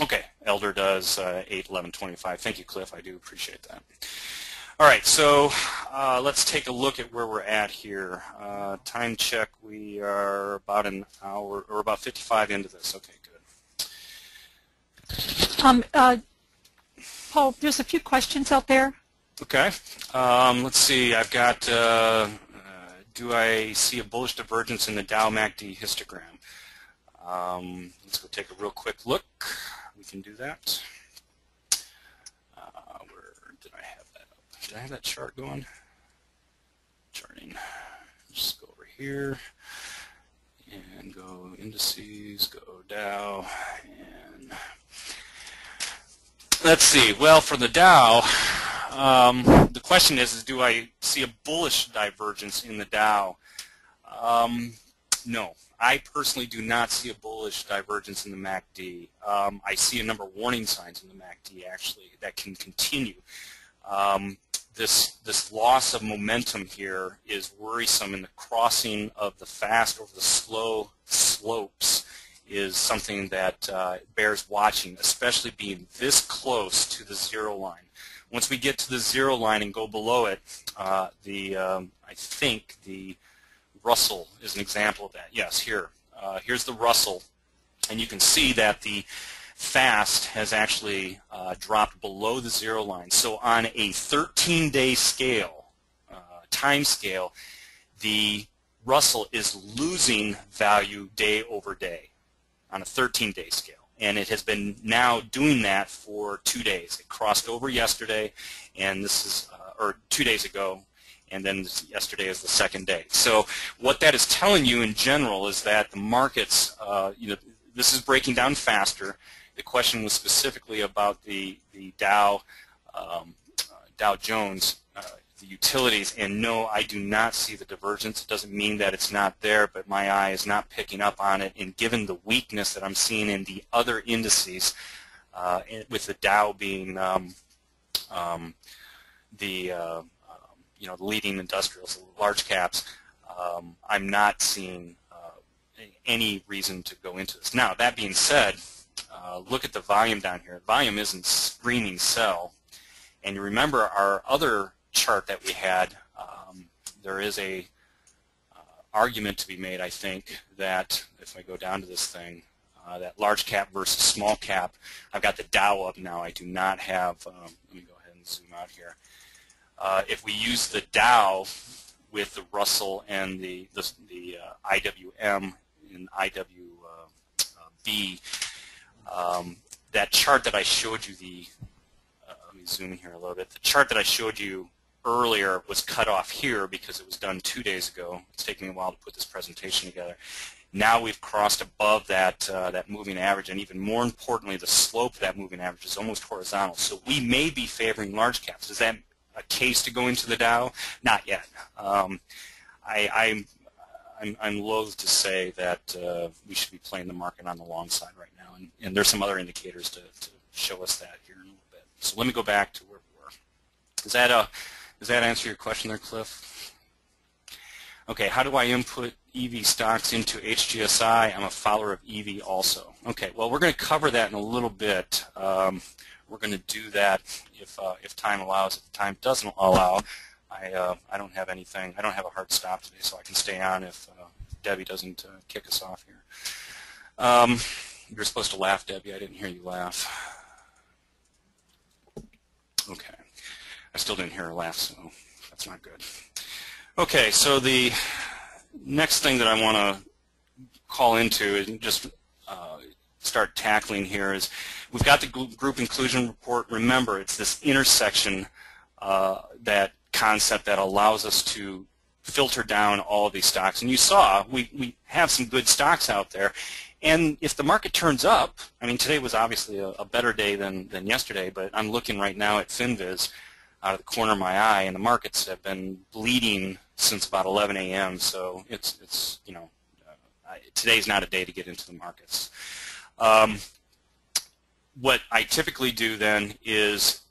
Okay, Elder does uh, 8, 11, 25. Thank you, Cliff. I do appreciate that. All right, so uh, let's take a look at where we're at here. Uh, time check, we are about an hour, or about 55 into this. Okay, good. Um, uh, Paul, there's a few questions out there. Okay. Um, let's see. I've got, uh, uh, do I see a bullish divergence in the Dow MACD histogram? Um, let's go take a real quick look we can do that. Uh, where did I have Did I have that chart going? Charting. Just go over here and go indices, go Dow, and let's see. Well, for the Dow, um, the question is, is, do I see a bullish divergence in the Dow? Um, no. I personally do not see a bullish divergence in the MACD. Um, I see a number of warning signs in the MACD actually that can continue. Um, this this loss of momentum here is worrisome, and the crossing of the fast over the slow slopes is something that uh, bears watching, especially being this close to the zero line. Once we get to the zero line and go below it, uh, the um, I think the Russell is an example of that. Yes, here. Uh, here's the Russell, and you can see that the fast has actually uh, dropped below the zero line. So on a 13-day scale, uh, time scale, the Russell is losing value day over day on a 13-day scale. And it has been now doing that for two days. It crossed over yesterday, and this is, uh, or two days ago, and then yesterday is the second day. So what that is telling you in general is that the markets, uh, you know, this is breaking down faster. The question was specifically about the the Dow um, uh, Dow Jones, uh, the utilities, and no, I do not see the divergence. It doesn't mean that it's not there, but my eye is not picking up on it. And given the weakness that I'm seeing in the other indices, uh, with the Dow being um, um, the uh, you know, the leading industrials, large caps, um, I'm not seeing uh, any reason to go into this. Now, that being said, uh, look at the volume down here. Volume isn't screaming sell. And you remember our other chart that we had, um, there is a uh, argument to be made, I think, that if I go down to this thing, uh, that large cap versus small cap, I've got the Dow up now. I do not have, um, let me go ahead and zoom out here. Uh, if we use the Dow with the Russell and the, the, the uh, IWM and IWB, um, that chart that I showed you, the uh, let me zoom in here a little bit, the chart that I showed you earlier was cut off here because it was done two days ago. It's taking a while to put this presentation together. Now we've crossed above that uh, that moving average, and even more importantly, the slope of that moving average is almost horizontal. So we may be favoring large caps. Is that a case to go into the Dow? Not yet. Um, I, I'm, I'm, loath to say that uh, we should be playing the market on the long side right now, and, and there's some other indicators to, to show us that here in a little bit. So let me go back to where we were. Does that, uh, does that answer your question there, Cliff? Okay, how do I input EV stocks into HGSI? I'm a follower of EV also. Okay, well, we're going to cover that in a little bit. Um, we're going to do that if, uh, if time allows. If time doesn't allow, I, uh, I don't have anything. I don't have a hard stop today, so I can stay on if uh, Debbie doesn't uh, kick us off here. Um, you're supposed to laugh, Debbie. I didn't hear you laugh. Okay. I still didn't hear her laugh, so that's not good. Okay, so the next thing that I want to call into and just uh, start tackling here is we've got the group inclusion report. Remember, it's this intersection, uh, that concept that allows us to filter down all these stocks. And you saw we, we have some good stocks out there. And if the market turns up, I mean, today was obviously a, a better day than, than yesterday, but I'm looking right now at FinViz out of the corner of my eye, and the markets have been bleeding since about 11 a.m. So it's, it's you know, uh, today's not a day to get into the markets. Um, what I typically do then is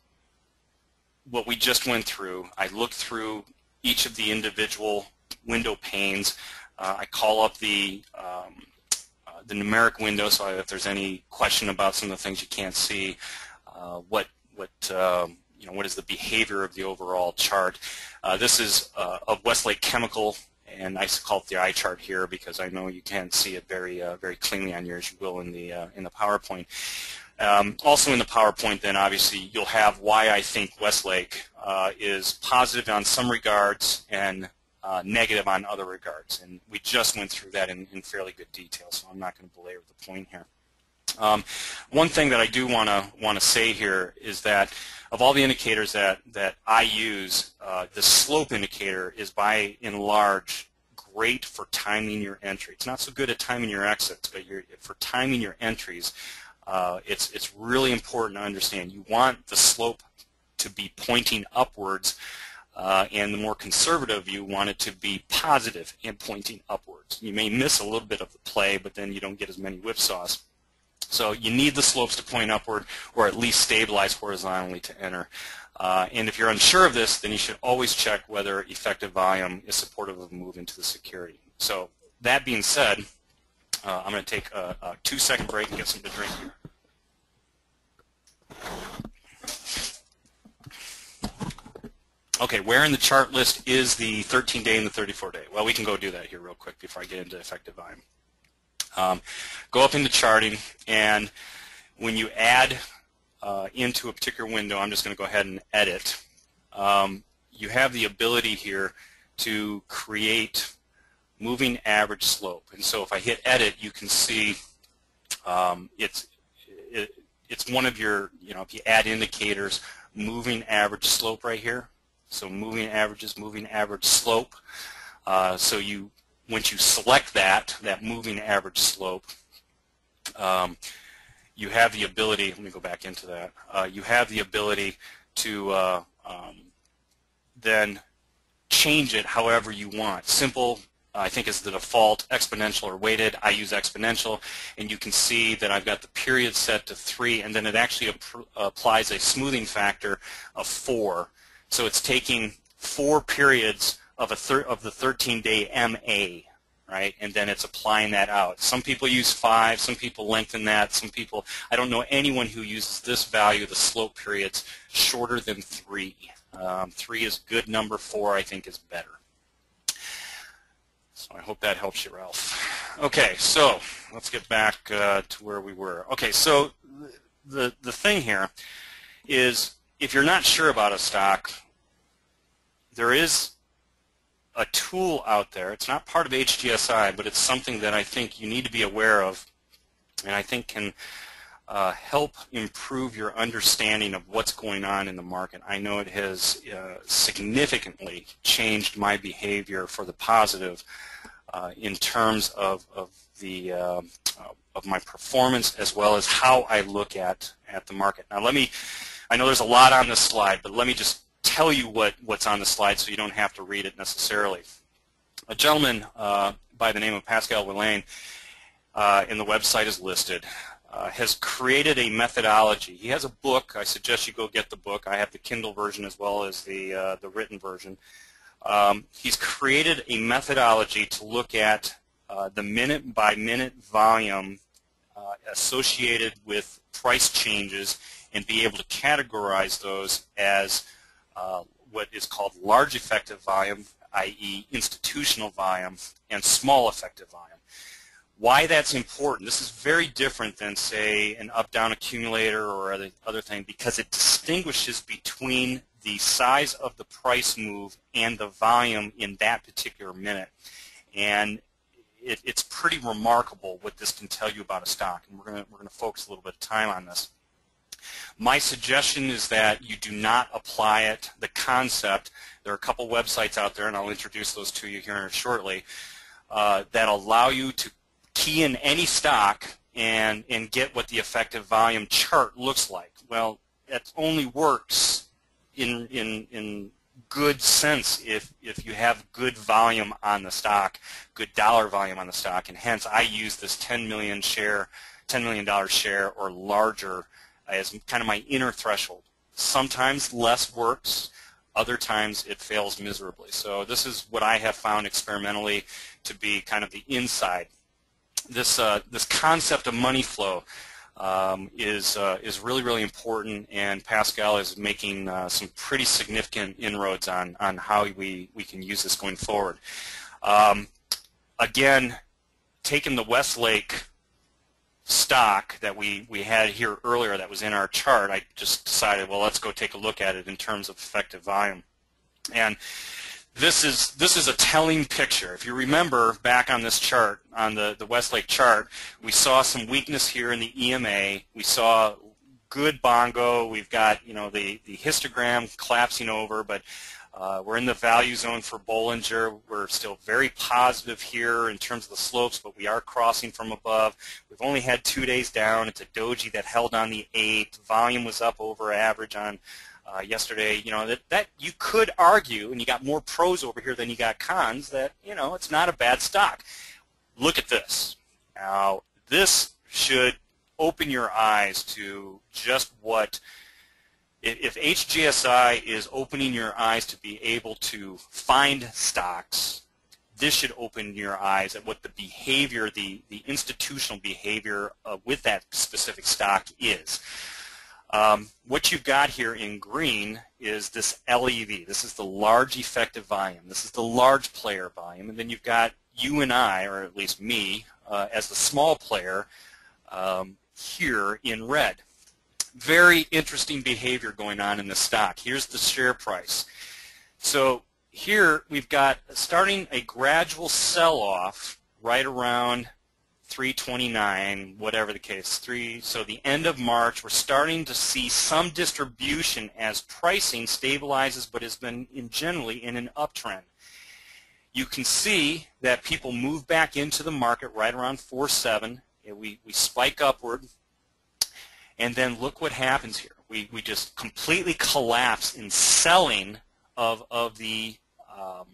what we just went through. I look through each of the individual window panes. Uh, I call up the um, uh, the numeric window, so if there's any question about some of the things you can't see, uh, what what um, you know what is the behavior of the overall chart. Uh, this is uh, of Westlake Chemical, and I call it the eye chart here because I know you can't see it very uh, very cleanly on yours. You will in the in the PowerPoint. Um, also in the PowerPoint, then obviously you'll have why I think Westlake uh, is positive on some regards and uh, negative on other regards. And we just went through that in, in fairly good detail, so I'm not going to belabor the point here. Um, one thing that I do want to want to say here is that of all the indicators that that I use, uh, the slope indicator is by and large great for timing your entry. It's not so good at timing your exits, but for timing your entries, uh, it's, it's really important to understand. You want the slope to be pointing upwards, uh, and the more conservative you want it to be positive and pointing upwards. You may miss a little bit of the play, but then you don't get as many whipsaws. So you need the slopes to point upward or at least stabilize horizontally to enter. Uh, and if you're unsure of this, then you should always check whether effective volume is supportive of a move into the security. So that being said, uh, I'm going to take a, a two-second break and get something to drink here. Okay, where in the chart list is the 13-day and the 34-day? Well, we can go do that here real quick before I get into effective volume. Um, go up into charting, and when you add uh, into a particular window, I'm just going to go ahead and edit. Um, you have the ability here to create moving average slope. And so if I hit edit, you can see um, it's it, it's one of your, you know, if you add indicators, moving average slope right here. So moving averages, moving average slope. Uh, so you, once you select that, that moving average slope, um, you have the ability, let me go back into that, uh, you have the ability to uh, um, then change it however you want. Simple I think is the default exponential or weighted. I use exponential, and you can see that I've got the period set to 3, and then it actually applies a smoothing factor of 4. So it's taking four periods of, a of the 13-day MA, right? And then it's applying that out. Some people use 5, some people lengthen that, some people, I don't know anyone who uses this value, the slope periods, shorter than 3. Um, 3 is good number, 4 I think is better. So I hope that helps you, Ralph. Okay, so let's get back uh, to where we were. Okay, so the, the thing here is if you're not sure about a stock, there is a tool out there. It's not part of HGSI, but it's something that I think you need to be aware of and I think can uh, help improve your understanding of what's going on in the market. I know it has uh, significantly changed my behavior for the positive uh, in terms of, of the uh, of my performance as well as how I look at at the market. Now let me, I know there's a lot on this slide, but let me just tell you what what's on the slide so you don't have to read it necessarily. A gentleman uh, by the name of Pascal Willain, uh, and the website is listed. Uh, has created a methodology. He has a book. I suggest you go get the book. I have the Kindle version as well as the, uh, the written version. Um, he's created a methodology to look at uh, the minute-by-minute -minute volume uh, associated with price changes and be able to categorize those as uh, what is called large effective volume, i.e. institutional volume, and small effective volume. Why that's important, this is very different than, say, an up-down accumulator or other, other thing because it distinguishes between the size of the price move and the volume in that particular minute. And it, it's pretty remarkable what this can tell you about a stock, and we're going we're to focus a little bit of time on this. My suggestion is that you do not apply it, the concept. There are a couple websites out there, and I'll introduce those to you here shortly, uh, that allow you to key in any stock and, and get what the effective volume chart looks like. Well, that only works in, in, in good sense if, if you have good volume on the stock, good dollar volume on the stock, and hence I use this 10 million share, $10 million share or larger as kind of my inner threshold. Sometimes less works, other times it fails miserably. So this is what I have found experimentally to be kind of the inside this uh, this concept of money flow um, is uh, is really really important, and Pascal is making uh, some pretty significant inroads on on how we we can use this going forward. Um, again, taking the Westlake stock that we we had here earlier that was in our chart, I just decided, well, let's go take a look at it in terms of effective volume, and this is this is a telling picture. If you remember back on this chart, on the, the Westlake chart, we saw some weakness here in the EMA. We saw good bongo. We've got you know the, the histogram collapsing over, but uh, we're in the value zone for Bollinger. We're still very positive here in terms of the slopes, but we are crossing from above. We've only had two days down. It's a doji that held on the 8. Volume was up over average on uh, yesterday, you know, that, that you could argue, and you got more pros over here than you got cons, that, you know, it's not a bad stock. Look at this. Now, this should open your eyes to just what, if, HGSI is opening your eyes to be able to find stocks, this should open your eyes at what the behavior, the, the institutional behavior uh, with that specific stock is. Um, what you've got here in green is this LEV. This is the large effective volume. This is the large player volume. And then you've got you and I, or at least me, uh, as the small player um, here in red. Very interesting behavior going on in the stock. Here's the share price. So here we've got starting a gradual sell-off right around 329, whatever the case, three. So the end of March, we're starting to see some distribution as pricing stabilizes, but has been in generally in an uptrend. You can see that people move back into the market right around 4.7. We we spike upward, and then look what happens here. We we just completely collapse in selling of of the um,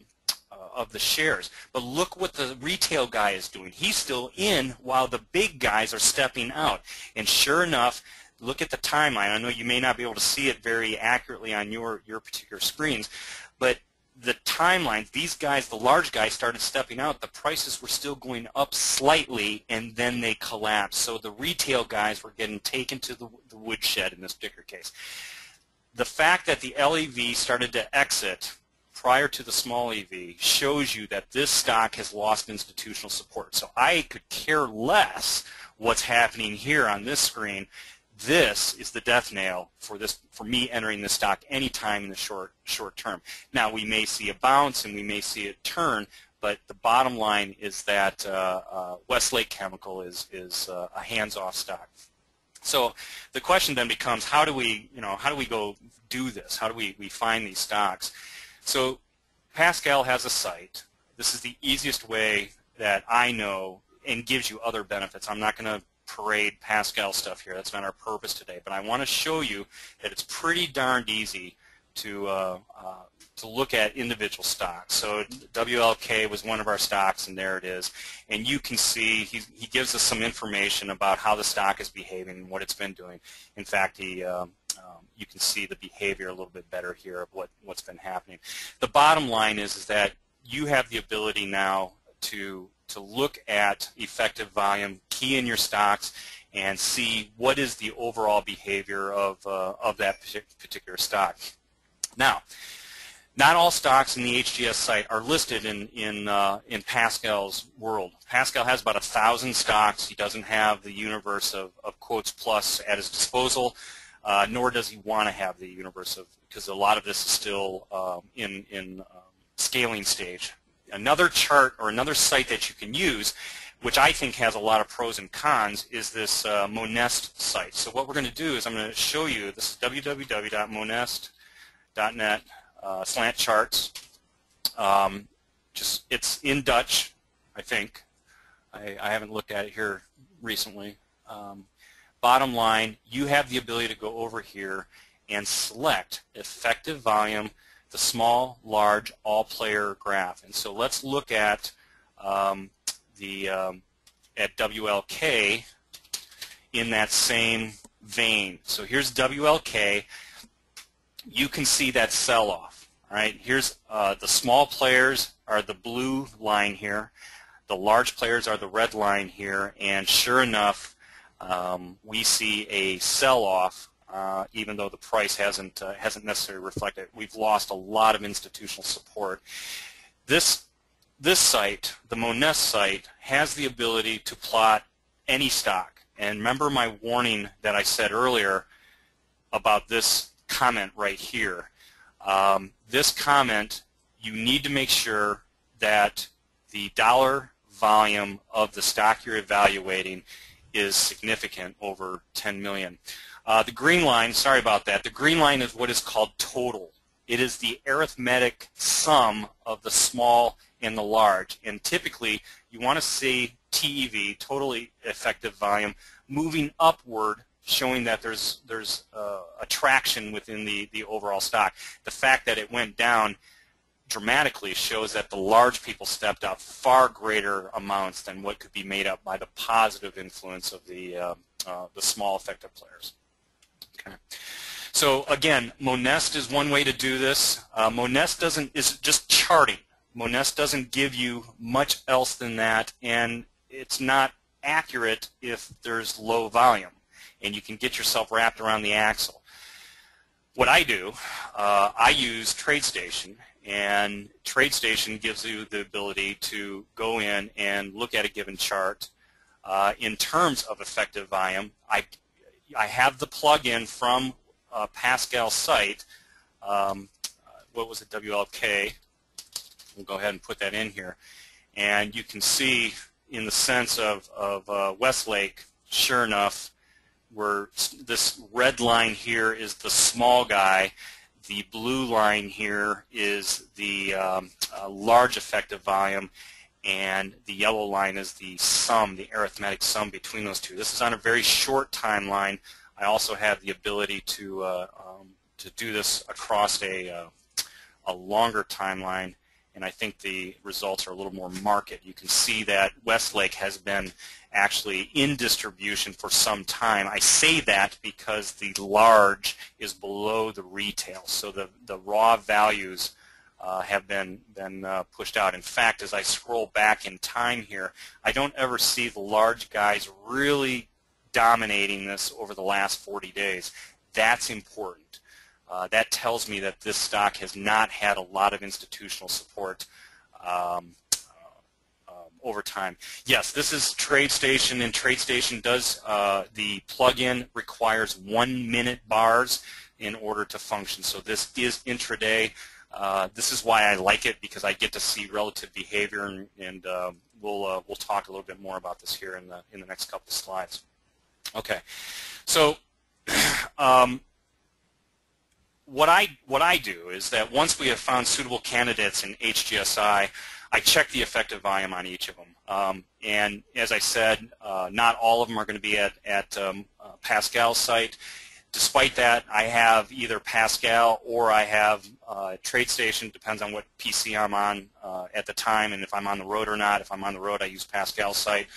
of the shares. But look what the retail guy is doing. He's still in while the big guys are stepping out. And sure enough, look at the timeline. I know you may not be able to see it very accurately on your, your particular screens, but the timeline, these guys, the large guys started stepping out. The prices were still going up slightly, and then they collapsed. So the retail guys were getting taken to the, the woodshed in this particular case. The fact that the LEV started to exit prior to the small EV shows you that this stock has lost institutional support. So I could care less what's happening here on this screen. This is the death nail for this for me entering this stock anytime in the short short term. Now we may see a bounce and we may see it turn, but the bottom line is that uh, uh, Westlake Chemical is is uh, a hands-off stock. So the question then becomes, how do we, you know, how do we go do this? How do we, we find these stocks? So Pascal has a site. This is the easiest way that I know and gives you other benefits. I'm not going to parade Pascal stuff here. That's not our purpose today. But I want to show you that it's pretty darned easy to uh, uh, to look at individual stocks. So WLK was one of our stocks, and there it is. And you can see he, he gives us some information about how the stock is behaving and what it's been doing. In fact, he, um, um, you can see the behavior a little bit better here of what, what's been happening. The bottom line is, is that you have the ability now to, to look at effective volume, key in your stocks, and see what is the overall behavior of, uh, of that particular stock. Now, not all stocks in the HGS site are listed in in uh, in Pascal's world. Pascal has about a thousand stocks. He doesn't have the universe of, of Quotes Plus at his disposal, uh, nor does he want to have the universe of because a lot of this is still um, in in um, scaling stage. Another chart or another site that you can use, which I think has a lot of pros and cons, is this uh, Monest site. So what we're going to do is I'm going to show you. This is www.monest.net uh, slant charts. Um, just it's in Dutch, I think. I, I, haven't looked at it here recently. Um, bottom line, you have the ability to go over here and select effective volume, the small, large, all-player graph. And so let's look at um, the um, at WLK in that same vein. So here's WLK. You can see that sell-off. All right, here's uh, the small players are the blue line here. The large players are the red line here. And sure enough, um, we see a sell-off uh, even though the price hasn't uh, hasn't necessarily reflected. We've lost a lot of institutional support. This this site, the Monest site, has the ability to plot any stock. And remember my warning that I said earlier about this comment right here. Um, this comment, you need to make sure that the dollar volume of the stock you're evaluating is significant over 10 million. Uh, the green line, sorry about that, the green line is what is called total. It is the arithmetic sum of the small and the large. And typically, you want to see TEV, totally effective volume, moving upward showing that there's there's uh, attraction within the the overall stock. The fact that it went down dramatically shows that the large people stepped up far greater amounts than what could be made up by the positive influence of the uh, uh, the small effective players. Okay. So again, Monest is one way to do this. Uh, Monest doesn't is just charting. Monest doesn't give you much else than that, and it's not accurate if there's low volume and you can get yourself wrapped around the axle. What I do, uh, I use TradeStation, and TradeStation gives you the ability to go in and look at a given chart. Uh, in terms of effective volume, I, I have the plugin from uh, Pascal's site. Um, what was it, WLK? We'll go ahead and put that in here. And you can see in the sense of, of uh, Westlake, sure enough, where this red line here is the small guy, the blue line here is the um, uh, large effective volume, and the yellow line is the sum, the arithmetic sum between those two. This is on a very short timeline. I also have the ability to uh, um, to do this across a uh, a longer timeline, and I think the results are a little more market. You can see that Westlake has been actually in distribution for some time. I say that because the large is below the retail, so the, the raw values uh, have been, been uh, pushed out. In fact, as I scroll back in time here, I don't ever see the large guys really dominating this over the last 40 days. That's important. Uh, that tells me that this stock has not had a lot of institutional support um, over time. Yes, this is TradeStation, and TradeStation does, uh, the plugin requires one minute bars in order to function. So this is intraday. Uh, this is why I like it because I get to see relative behavior, and, and uh, we'll uh, we'll talk a little bit more about this here in the in the next couple of slides. Okay, so um, what I what I do is that once we have found suitable candidates in HGSI, I check the effective volume on each of them. Um, and as I said, uh, not all of them are going to be at, at um, uh, site. despite that, I have either Pascal or I have uh, TradeStation, depends on what PC I'm on uh, at the time and if I'm on the road or not. If I'm on the road, I use Pascal's site.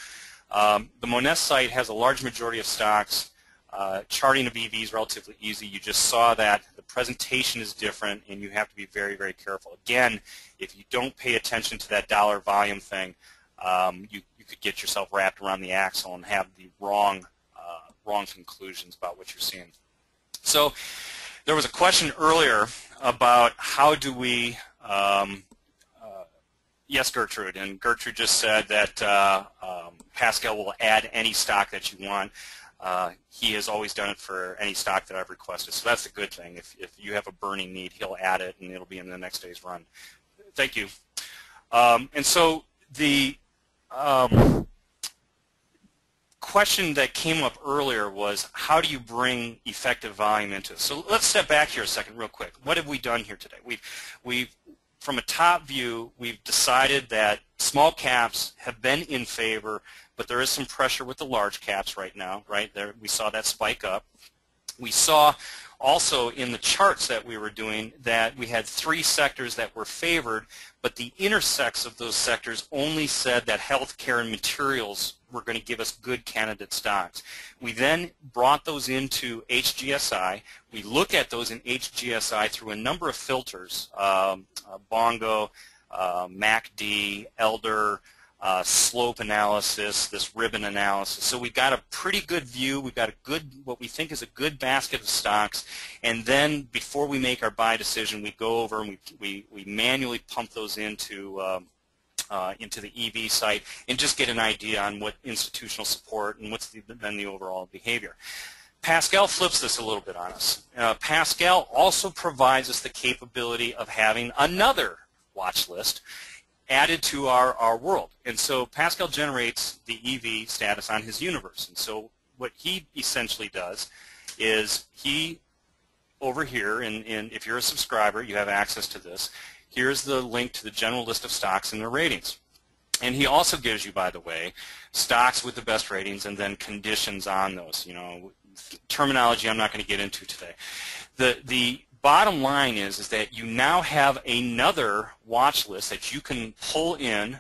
Um, the Moness site has a large majority of stocks. Uh, charting of EV is relatively easy. You just saw that. The presentation is different, and you have to be very, very careful. Again, if you don't pay attention to that dollar volume thing, um, you, you could get yourself wrapped around the axle and have the wrong, uh, wrong conclusions about what you're seeing. So there was a question earlier about how do we, um, uh, yes, Gertrude, and Gertrude just said that uh, um, Pascal will add any stock that you want. Uh, he has always done it for any stock that I've requested, so that's a good thing. If, if you have a burning need, he'll add it, and it'll be in the next day's run. Thank you. Um, and so the um, question that came up earlier was how do you bring effective volume into it? So let's step back here a second real quick. What have we done here today? We've, we've from a top view, we've decided that small caps have been in favor, but there is some pressure with the large caps right now, right? There, we saw that spike up. We saw also in the charts that we were doing that we had three sectors that were favored, but the intersects of those sectors only said that healthcare and materials were going to give us good candidate stocks. We then brought those into HGSI. We look at those in HGSI through a number of filters, um, uh, Bongo, uh, MACD, Elder, uh, slope analysis, this ribbon analysis. So we've got a pretty good view. We've got a good, what we think is a good basket of stocks. And then before we make our buy decision, we go over and we, we, we manually pump those into, um, uh, into the EV site and just get an idea on what institutional support and what's the, then the overall behavior. Pascal flips this a little bit on us. Uh, Pascal also provides us the capability of having another watch list added to our, our world. And so Pascal generates the EV status on his universe. And so what he essentially does is he, over here, and, if you're a subscriber, you have access to this, here's the link to the general list of stocks and their ratings. And he also gives you, by the way, stocks with the best ratings and then conditions on those. You know, terminology I'm not going to get into today. The, the bottom line is, is that you now have another watch list that you can pull in.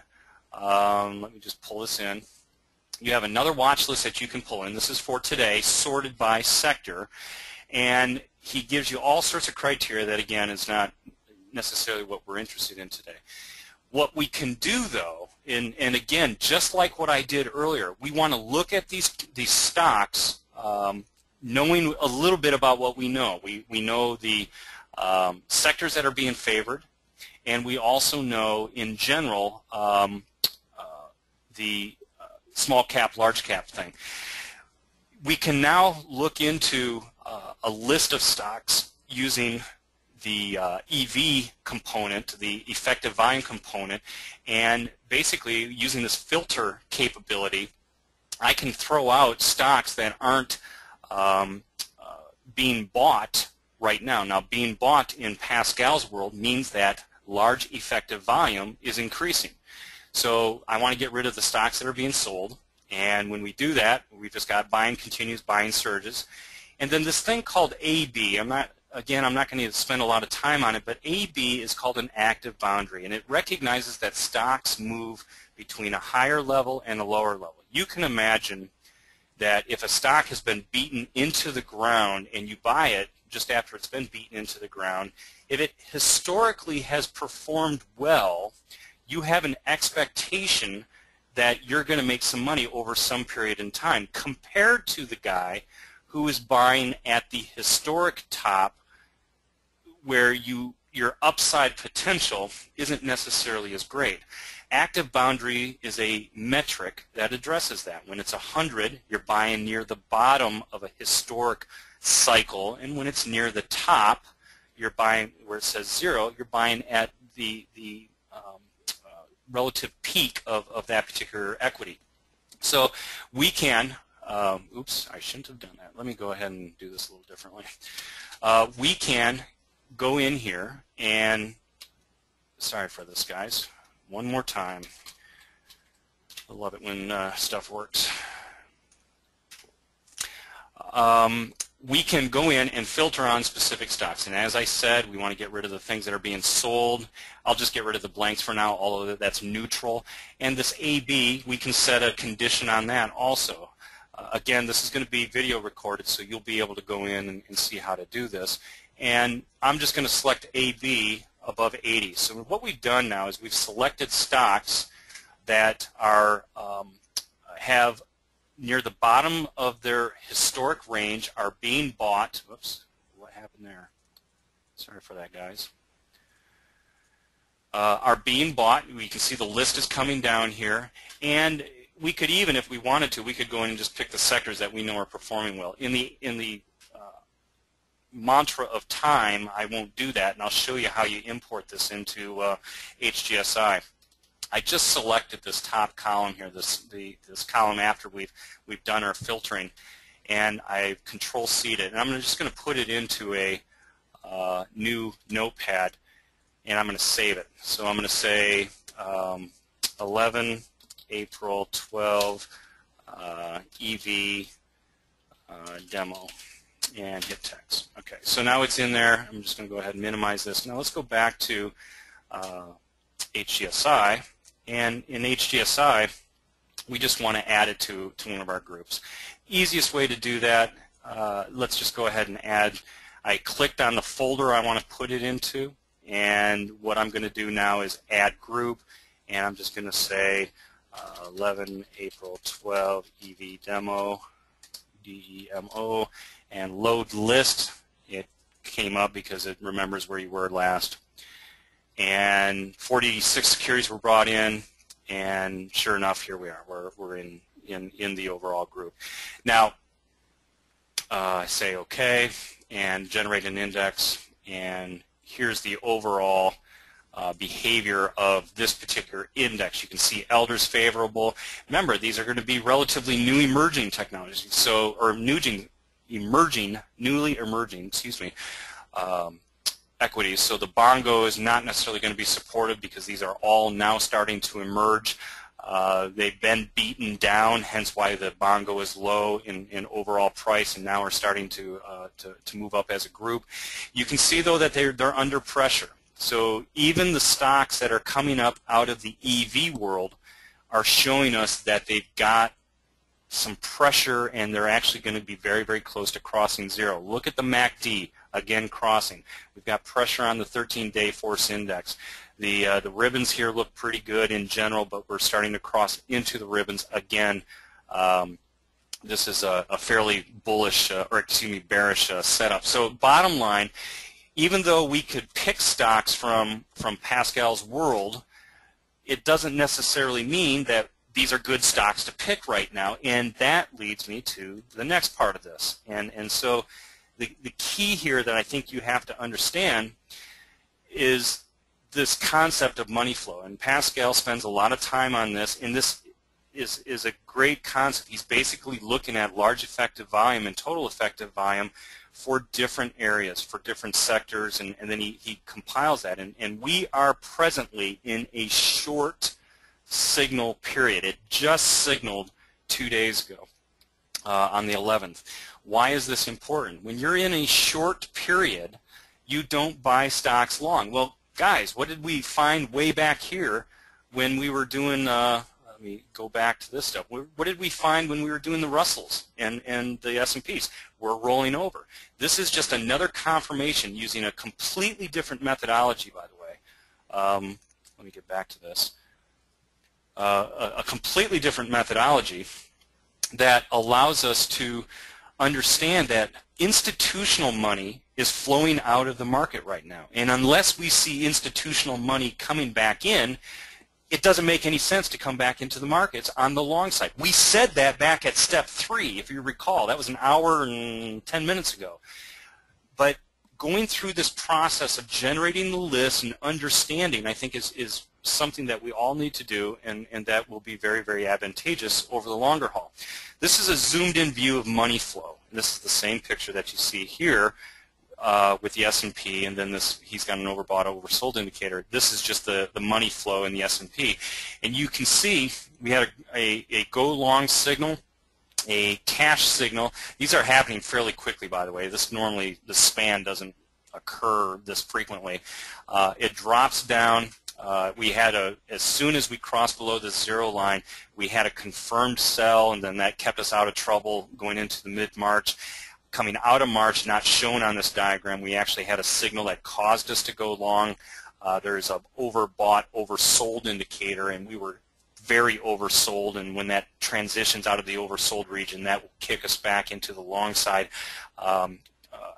Um, let me just pull this in. You have another watch list that you can pull in. This is for today, sorted by sector. And he gives you all sorts of criteria that, again, is not necessarily what we're interested in today. What we can do, though, and, and again, just like what I did earlier, we want to look at these, these stocks um, knowing a little bit about what we know. We, we know the um, sectors that are being favored, and we also know, in general, um, uh, the uh, small cap, large cap thing. We can now look into uh, a list of stocks using the uh, EV component, the effective volume component, and basically using this filter capability, I can throw out stocks that aren't um, uh, being bought right now. Now, being bought in Pascal's world means that large effective volume is increasing. So I want to get rid of the stocks that are being sold. And when we do that, we've just got buying continues, buying surges. And then this thing called AB, I'm not, again, I'm not going to spend a lot of time on it, but AB is called an active boundary. And it recognizes that stocks move between a higher level and a lower level. You can imagine that if a stock has been beaten into the ground and you buy it just after it's been beaten into the ground, if it historically has performed well, you have an expectation that you're going to make some money over some period in time compared to the guy who is buying at the historic top where you your upside potential isn't necessarily as great. Active boundary is a metric that addresses that. When it's 100, you're buying near the bottom of a historic cycle, and when it's near the top, you're buying where it says zero, you're buying at the, the um, uh, relative peak of, of that particular equity. So we can, um, oops, I shouldn't have done that. Let me go ahead and do this a little differently. Uh, we can go in here and, sorry for this guys, one more time. I love it when uh, stuff works. Um, we can go in and filter on specific stocks. And as I said, we want to get rid of the things that are being sold. I'll just get rid of the blanks for now, although that's neutral. And this AB, we can set a condition on that also. Uh, again, this is going to be video recorded, so you'll be able to go in and, and see how to do this. And I'm just going to select AB above 80. So what we've done now is we've selected stocks that are um, have near the bottom of their historic range are being bought. Whoops, what happened there? Sorry for that, guys. Uh, are being bought. We can see the list is coming down here. And we could even, if we wanted to, we could go in and just pick the sectors that we know are performing well. In the, in the mantra of time, I won't do that, and I'll show you how you import this into uh, HGSI. I just selected this top column here, this the this column after we've we've done our filtering, and I control C it, and I'm just going to put it into a uh, new notepad, and I'm going to save it. So I'm going to say um, 11 April 12 uh, EV uh, demo and hit text. Okay, so now it's in there. I'm just going to go ahead and minimize this. Now let's go back to uh, HGSI and in HGSI, we just want to add it to, to one of our groups. Easiest way to do that, uh, let's just go ahead and add. I clicked on the folder I want to put it into, and what I'm going to do now is add group, and I'm just going to say uh, 11 April 12 EV demo, DEMO, and load list. It came up because it remembers where you were last and 46 securities were brought in, and sure enough, here we are. We're, we're in, in, in the overall group. Now, uh, I say OK, and generate an index, and here's the overall uh, behavior of this particular index. You can see elders favorable. Remember, these are going to be relatively new emerging technologies, so or emerging, emerging, newly emerging, excuse me, um, equities. So the bongo is not necessarily going to be supported because these are all now starting to emerge. Uh, they've been beaten down, hence why the bongo is low in, in overall price, and now are starting to, uh, to, to move up as a group. You can see though that they're they're under pressure. So even the stocks that are coming up out of the EV world are showing us that they've got some pressure and they're actually going to be very, very close to crossing zero. Look at the MACD, again crossing. We've got pressure on the 13-day force index. The, uh, the ribbons here look pretty good in general, but we're starting to cross into the ribbons again. Um, this is a, a fairly bullish, uh, or excuse me, bearish uh, setup. So bottom line, even though we could pick stocks from, from Pascal's world, it doesn't necessarily mean that these are good stocks to pick right now, and that leads me to the next part of this. And, and so the, the key here that I think you have to understand is this concept of money flow. And Pascal spends a lot of time on this, and this is, is a great concept. He's basically looking at large effective volume and total effective volume for different areas, for different sectors, and, and then he, he compiles that. And, and we are presently in a short signal period. It just signaled two days ago uh, on the 11th. Why is this important? When you're in a short period, you don't buy stocks long. Well, guys, what did we find way back here when we were doing, uh, let me go back to this stuff. What did we find when we were doing the Russells and, and the S&Ps? We're rolling over. This is just another confirmation using a completely different methodology, by the way. Um, let me get back to this uh, a, completely different methodology that allows us to understand that institutional money is flowing out of the market right now. And unless we see institutional money coming back in, it doesn't make any sense to come back into the markets on the long side. We said that back at step three, if you recall. That was an hour and 10 minutes ago. But going through this process of generating the list and understanding, I think, is, is something that we all need to do and, and that will be very, very advantageous over the longer haul. This is a zoomed in view of money flow. And this is the same picture that you see here uh, with the S&P and then this he's got an overbought oversold indicator. This is just the, the money flow in the S&P. And you can see we had a, a, a go long signal a cash signal. These are happening fairly quickly, by the way. This normally, the span doesn't occur this frequently. Uh, it drops down. Uh, we had a, as soon as we crossed below the zero line, we had a confirmed sell, and then that kept us out of trouble going into the mid-March. Coming out of March, not shown on this diagram, we actually had a signal that caused us to go long. Uh, there's a overbought, oversold indicator, and we were very oversold, and when that transitions out of the oversold region, that will kick us back into the long side um,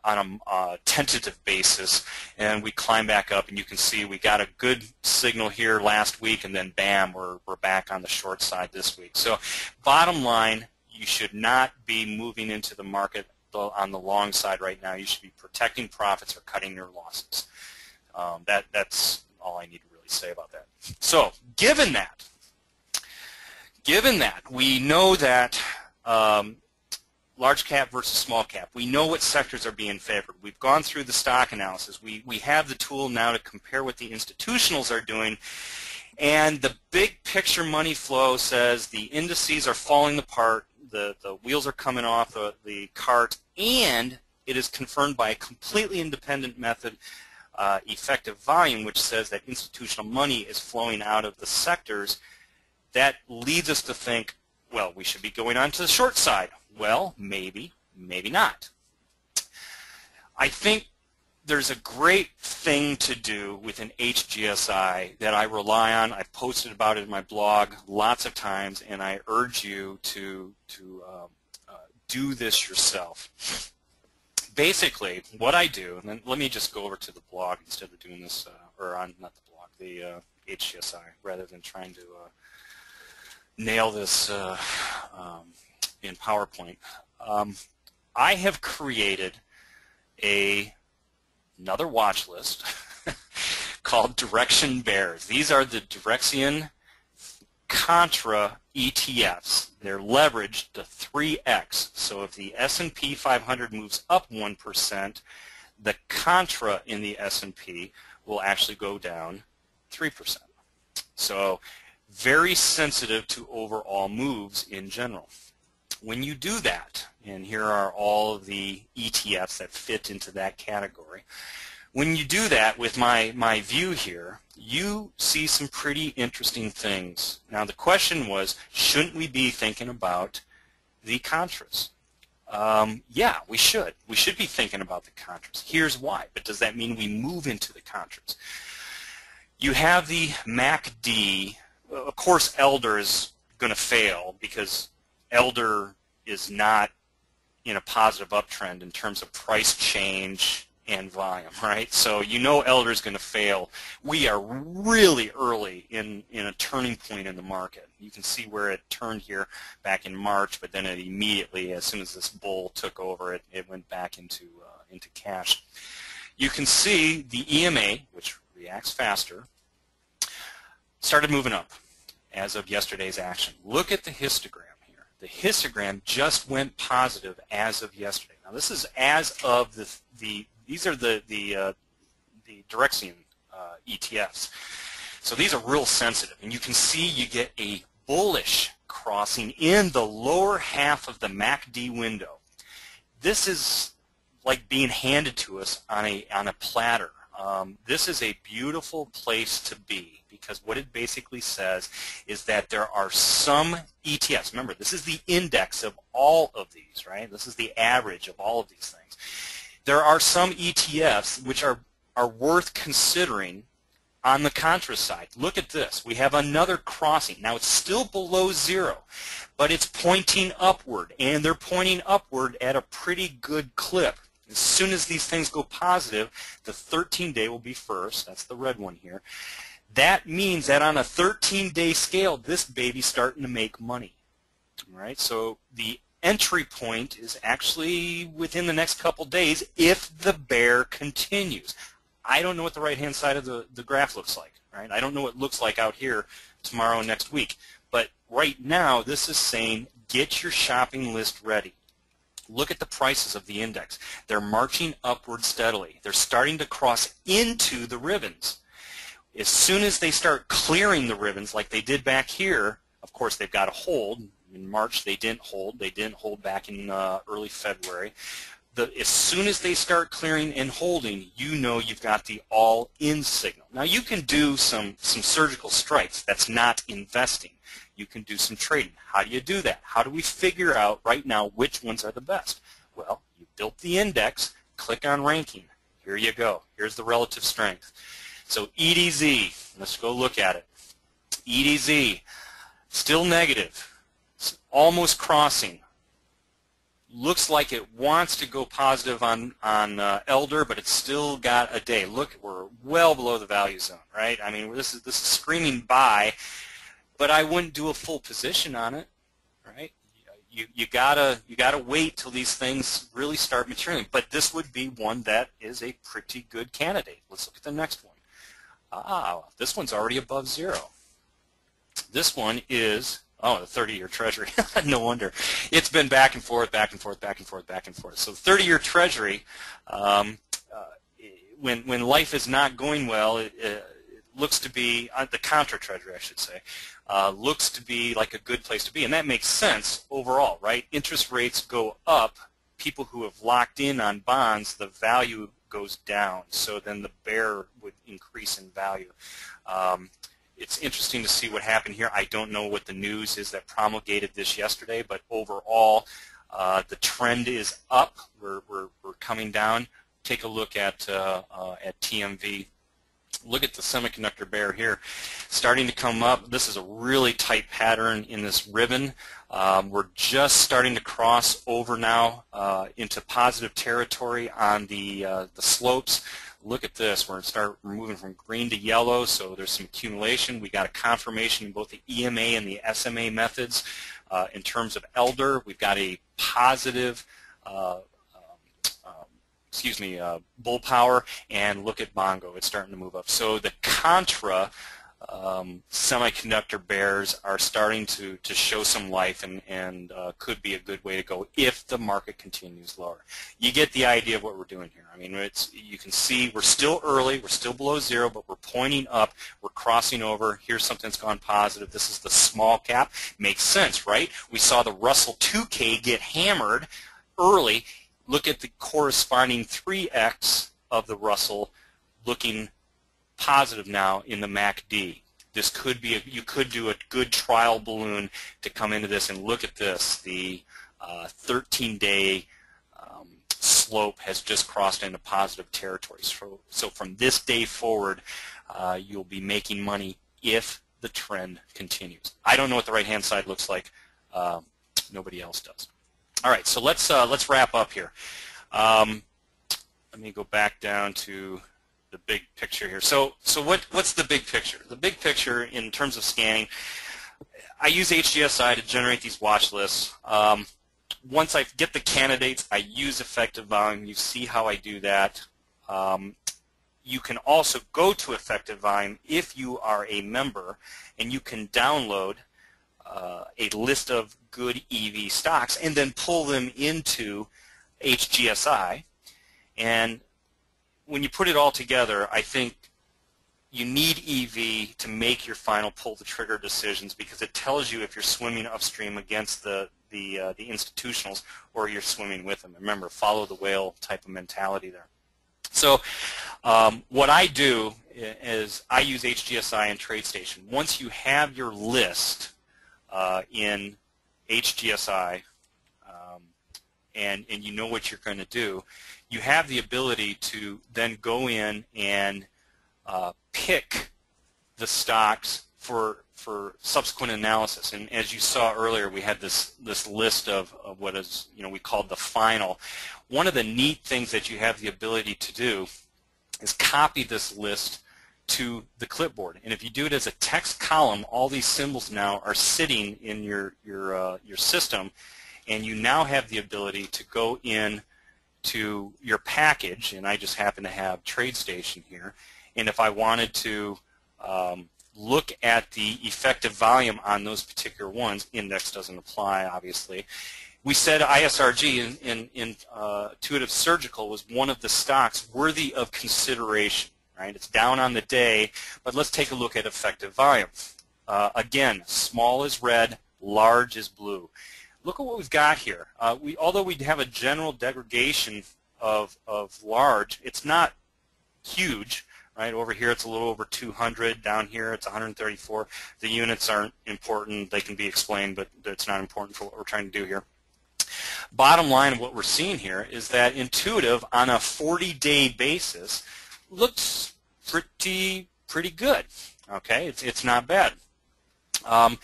on a uh, tentative basis, and we climb back up, and you can see we got a good signal here last week, and then bam, we're, we're back on the short side this week. So bottom line, you should not be moving into the market on the long side right now. You should be protecting profits or cutting your losses. Um, that, that's all I need to really say about that. So given that, given that, we know that um, large cap versus small cap, we know what sectors are being favored. We've gone through the stock analysis. We, we have the tool now to compare what the institutionals are doing. And the big picture money flow says the indices are falling apart, the, the wheels are coming off the, the cart, and it is confirmed by a completely independent method, uh, effective volume, which says that institutional money is flowing out of the sectors that leads us to think, well, we should be going on to the short side. Well, maybe, maybe not. I think there's a great thing to do with an HGSI that I rely on. I've posted about it in my blog lots of times, and I urge you to, to um, uh, do this yourself. Basically, what I do, and let me just go over to the blog instead of doing this, uh, or on, not the blog, the uh, HGSI, rather than trying to uh, nail this uh, um, in PowerPoint. Um, I have created a another watch list called Direxion Bears. These are the Direxion Contra ETFs. They're leveraged to 3x. So if the S&P 500 moves up 1%, the Contra in the S&P will actually go down 3%. So very sensitive to overall moves in general. When you do that, and here are all of the ETFs that fit into that category, when you do that with my, my view here, you see some pretty interesting things. Now the question was, shouldn't we be thinking about the Contras? Um, yeah, we should. We should be thinking about the Contras. Here's why. But does that mean we move into the Contras? You have the MACD of course, Elder is going to fail because Elder is not in a positive uptrend in terms of price change and volume, right? So you know Elder is going to fail. We are really early in, in a turning point in the market. You can see where it turned here back in March, but then it immediately, as soon as this bull took over, it, it went back into, uh, into cash. You can see the EMA, which reacts faster, started moving up as of yesterday's action. Look at the histogram. The histogram just went positive as of yesterday. Now this is as of the, the these are the, the, uh, the Direxion uh, ETFs. So these are real sensitive. And you can see you get a bullish crossing in the lower half of the MACD window. This is like being handed to us on a, on a platter. Um, this is a beautiful place to be because what it basically says is that there are some ETFs. Remember, this is the index of all of these, right? This is the average of all of these things. There are some ETFs which are, are worth considering on the contra side. Look at this. We have another crossing. Now it's still below zero, but it's pointing upward, and they're pointing upward at a pretty good clip. As soon as these things go positive, the 13-day will be first. That's the red one here. That means that on a 13-day scale, this baby's starting to make money. All right, so the entry point is actually within the next couple days if the bear continues. I don't know what the right-hand side of the, the graph looks like. Right? I don't know what it looks like out here tomorrow and next week. But right now, this is saying get your shopping list ready. Look at the prices of the index. They're marching upward steadily. They're starting to cross into the ribbons. As soon as they start clearing the ribbons like they did back here, of course they've got to hold. In March, they didn't hold. They didn't hold back in uh, early February. The, as soon as they start clearing and holding, you know you've got the all-in signal. Now, you can do some, some surgical strikes. That's not investing. You can do some trading. How do you do that? How do we figure out right now which ones are the best? Well, you built the index, click on ranking. Here you go. Here's the relative strength. So EDZ, let's go look at it. EDZ, still negative, it's almost crossing. Looks like it wants to go positive on, on uh, Elder, but it's still got a day. Look, we're well below the value zone, right? I mean, this is, this is screaming buy, but I wouldn't do a full position on it, right? You, you gotta you gotta wait till these things really start maturing. But this would be one that is a pretty good candidate. Let's look at the next one. Ah, this one's already above zero. This one is, oh, the 30-year Treasury. no wonder. It's been back and forth, back and forth, back and forth, back and forth. So 30-year Treasury, um, uh, when, when life is not going well, it, looks to be, uh, the contra Treasury, I should say, uh, looks to be like a good place to be. And that makes sense overall, right? Interest rates go up. People who have locked in on bonds, the value goes down. So then the bear would increase in value. Um, it's interesting to see what happened here. I don't know what the news is that promulgated this yesterday, but overall, uh, the trend is up. We're, we're, we're coming down. Take a look at, uh, uh, at TMV. Look at the semiconductor bear here. Starting to come up. This is a really tight pattern in this ribbon. Um, we're just starting to cross over now uh, into positive territory on the, uh, the slopes look at this. We're going to start moving from green to yellow, so there's some accumulation. We got a confirmation in both the EMA and the SMA methods. Uh, in terms of elder, we've got a positive, uh, excuse me, uh, bull power, and look at Bongo. It's starting to move up. So the contra um, semiconductor bears are starting to, to show some life and, and uh, could be a good way to go if the market continues lower. You get the idea of what we're doing here. I mean, it's, you can see we're still early, we're still below zero, but we're pointing up, we're crossing over. Here's something that's gone positive. This is the small cap. Makes sense, right? We saw the Russell 2K get hammered early. Look at the corresponding 3X of the Russell looking positive now in the MACD. This could be, a, you could do a good trial balloon to come into this and look at this. The 13-day uh, um, slope has just crossed into positive territory. So, so from this day forward, uh, you'll be making money if the trend continues. I don't know what the right-hand side looks like. Uh, nobody else does. All right, so let's uh, let's wrap up here. Um, let me go back down to the big picture here. So, so what, what's the big picture? The big picture in terms of scanning, I use HGSI to generate these watch lists. Um, once I get the candidates, I use effective volume. You see how I do that. Um, you can also go to effective volume if you are a member, and you can download uh, a list of good EV stocks and then pull them into HGSI. And when you put it all together, I think you need EV to make your final pull the trigger decisions because it tells you if you're swimming upstream against the the uh, the institutionals or you're swimming with them. Remember, follow the whale type of mentality there. So um, what I do is I use HGSI and TradeStation. Once you have your list uh, in HGSI um, and and you know what you're going to do, you have the ability to then go in and uh, pick the stocks for for subsequent analysis. And as you saw earlier, we had this this list of, of what is you know we called the final. One of the neat things that you have the ability to do is copy this list to the clipboard. And if you do it as a text column, all these symbols now are sitting in your your uh, your system, and you now have the ability to go in to your package, and I just happen to have TradeStation here, and if I wanted to um, look at the effective volume on those particular ones, index doesn't apply, obviously. We said ISRG in, in, in uh, Intuitive Surgical was one of the stocks worthy of consideration. Right? It's down on the day, but let's take a look at effective volume. Uh, again, small is red, Large is blue. Look at what we've got here. Uh, we, although we have a general degradation of, of large, it's not huge. Right over here, it's a little over 200. Down here, it's 134. The units aren't important; they can be explained, but it's not important for what we're trying to do here. Bottom line of what we're seeing here is that intuitive on a 40-day basis looks pretty pretty good. Okay, it's it's not bad. Um,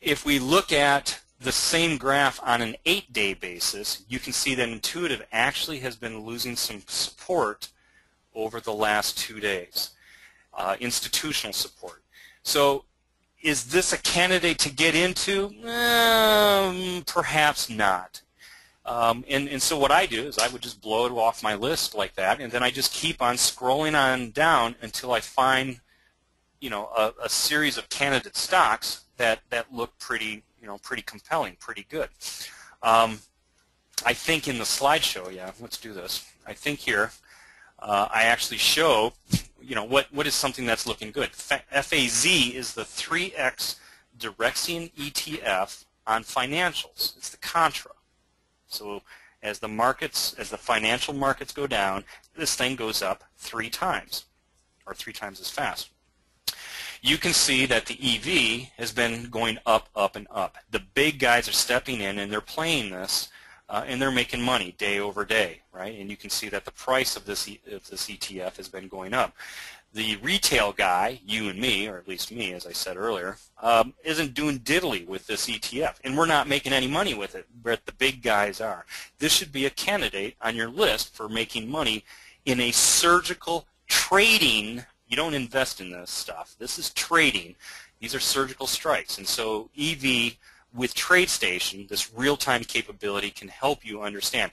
if we look at the same graph on an eight-day basis, you can see that intuitive actually has been losing some support over the last two days, uh, institutional support. So is this a candidate to get into? Um, perhaps not. Um, and, and so what I do is I would just blow it off my list like that, and then I just keep on scrolling on down until I find, you know, a, a series of candidate stocks that, that look pretty, you know, pretty compelling, pretty good. Um, I think in the slideshow, yeah, let's do this. I think here uh, I actually show, you know, what, what is something that's looking good. FAZ is the 3X Direxion ETF on financials. It's the contra. So as the markets, as the financial markets go down, this thing goes up three times, or three times as fast. You can see that the EV has been going up, up, and up. The big guys are stepping in and they're playing this uh, and they're making money day over day, right? And you can see that the price of this, e of this ETF has been going up. The retail guy, you and me, or at least me, as I said earlier, um, isn't doing diddly with this ETF, and we're not making any money with it, but the big guys are. This should be a candidate on your list for making money in a surgical trading. You don't invest in this stuff. This is trading. These are surgical strikes, and so EV with TradeStation, this real-time capability can help you understand.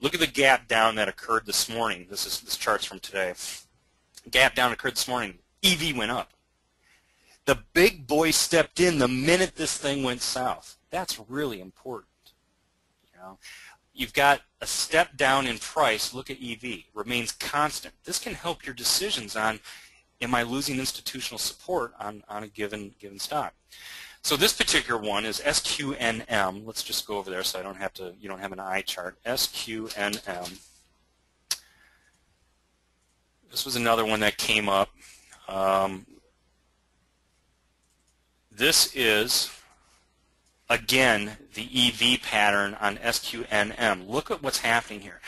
Look at the gap down that occurred this morning. This is this chart's from today. Gap down occurred this morning. EV went up. The big boy stepped in the minute this thing went south. That's really important. You know, you've got a step down in price. Look at EV. Remains constant. This can help your decisions on am I losing institutional support on, on a given given stock. So this particular one is SQNM. Let's just go over there so I don't have to, you don't have an eye chart. SQNM. This was another one that came up. Um, this is, again, the EV pattern on SQNM. Look at what's happening here.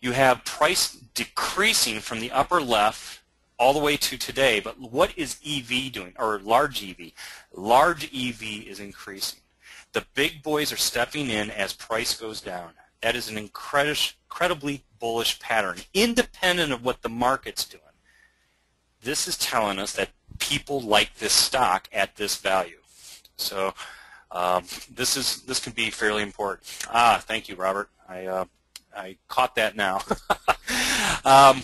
You have price decreasing from the upper left all the way to today. But what is EV doing, or large EV? Large EV is increasing. The big boys are stepping in as price goes down. That is an incredibly bullish pattern, independent of what the market's doing. This is telling us that people like this stock at this value. So um, this is this can be fairly important. Ah, thank you, Robert. I uh, I caught that now. um,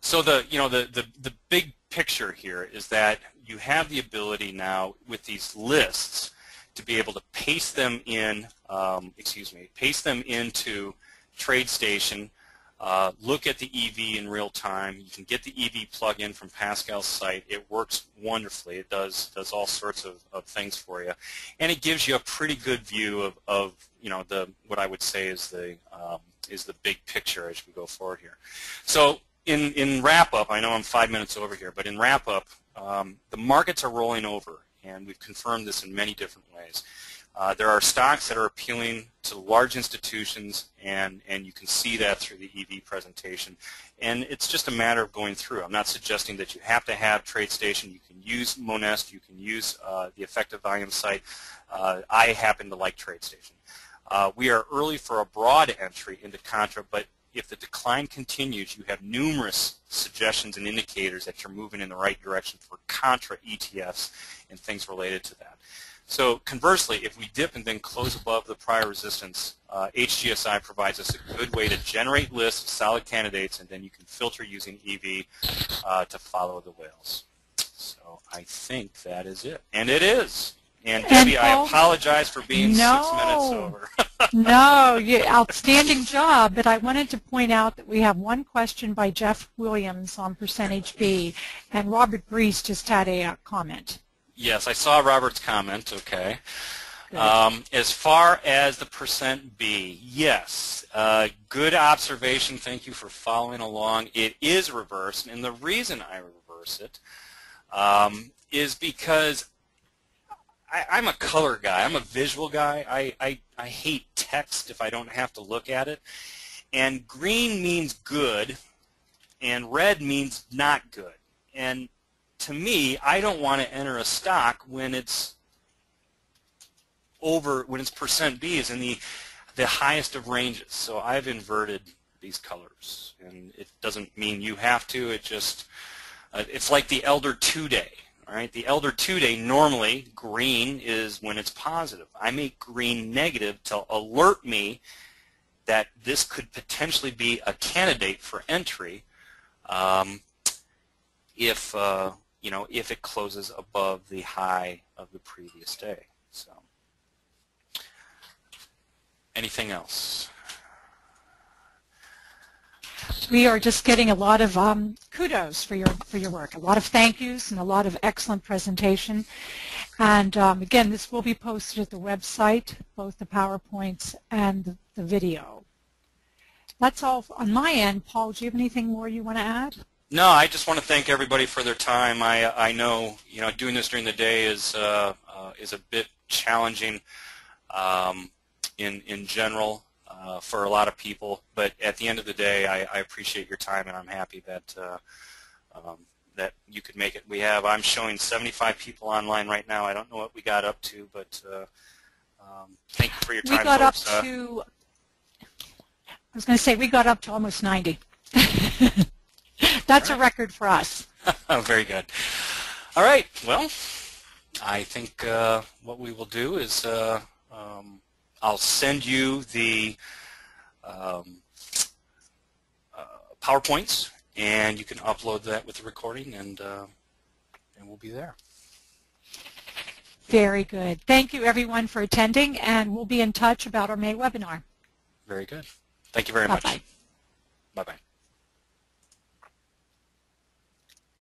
so the you know the, the the big picture here is that you have the ability now with these lists to be able to paste them in um, excuse me paste them into TradeStation uh, look at the EV in real time. You can get the EV plugin from Pascal's site. It works wonderfully. It does does all sorts of, of things for you. And it gives you a pretty good view of, of you know the what I would say is the um, is the big picture as we go forward here. So in, in wrap-up, I know I'm five minutes over here, but in wrap-up, um, the markets are rolling over, and we've confirmed this in many different ways. Uh, there are stocks that are appealing to large institutions, and, and you can see that through the EV presentation. And it's just a matter of going through. I'm not suggesting that you have to have TradeStation. You can use Monest. You can use uh, the effective volume site. Uh, I happen to like TradeStation. Uh, we are early for a broad entry into Contra, but if the decline continues, you have numerous suggestions and indicators that you're moving in the right direction for contra ETFs and things related to that. So conversely, if we dip and then close above the prior resistance, uh, HGSI provides us a good way to generate lists of solid candidates, and then you can filter using EV uh, to follow the whales. So I think that is it. And it is. And Debbie, and I apologize for being no, six minutes over. no, you, outstanding job. But I wanted to point out that we have one question by Jeff Williams on percentage B, and Robert Breeze just had a uh, comment. Yes, I saw Robert's comment. Okay. Um, as far as the percent B, yes, uh, good observation. Thank you for following along. It is reversed, and the reason I reverse it um, is because I, I'm a color guy. I'm a visual guy. I, I, I hate text if I don't have to look at it. And green means good, and red means not good. And to me, I don't want to enter a stock when it's over when its percent B is in the the highest of ranges. So I've inverted these colors, and it doesn't mean you have to. It just uh, it's like the Elder Two Day. All right, the Elder Two Day normally green is when it's positive. I make green negative to alert me that this could potentially be a candidate for entry um, if uh, you know if it closes above the high of the previous day. So. Anything else? We are just getting a lot of um, kudos for your for your work, a lot of thank yous, and a lot of excellent presentation. And um, again, this will be posted at the website, both the PowerPoints and the, the video. That's all on my end. Paul, do you have anything more you want to add? No, I just want to thank everybody for their time. I I know you know doing this during the day is uh, uh, is a bit challenging um, in in general uh, for a lot of people, but at the end of the day, I, I appreciate your time, and I'm happy that uh, um, that you could make it. We have I'm showing 75 people online right now. I don't know what we got up to, but uh, um, thank you for your time, we got folks. up to. I was going to say we got up to almost 90. That's a record for us. oh, very good. All right. Well, I think uh, what we will do is uh, um, I'll send you the um, uh, PowerPoints, and you can upload that with the recording, and uh, and we'll be there. Very good. Thank you, everyone, for attending, and we'll be in touch about our May webinar. Very good. Thank you very Bye-bye. much. Bye-bye.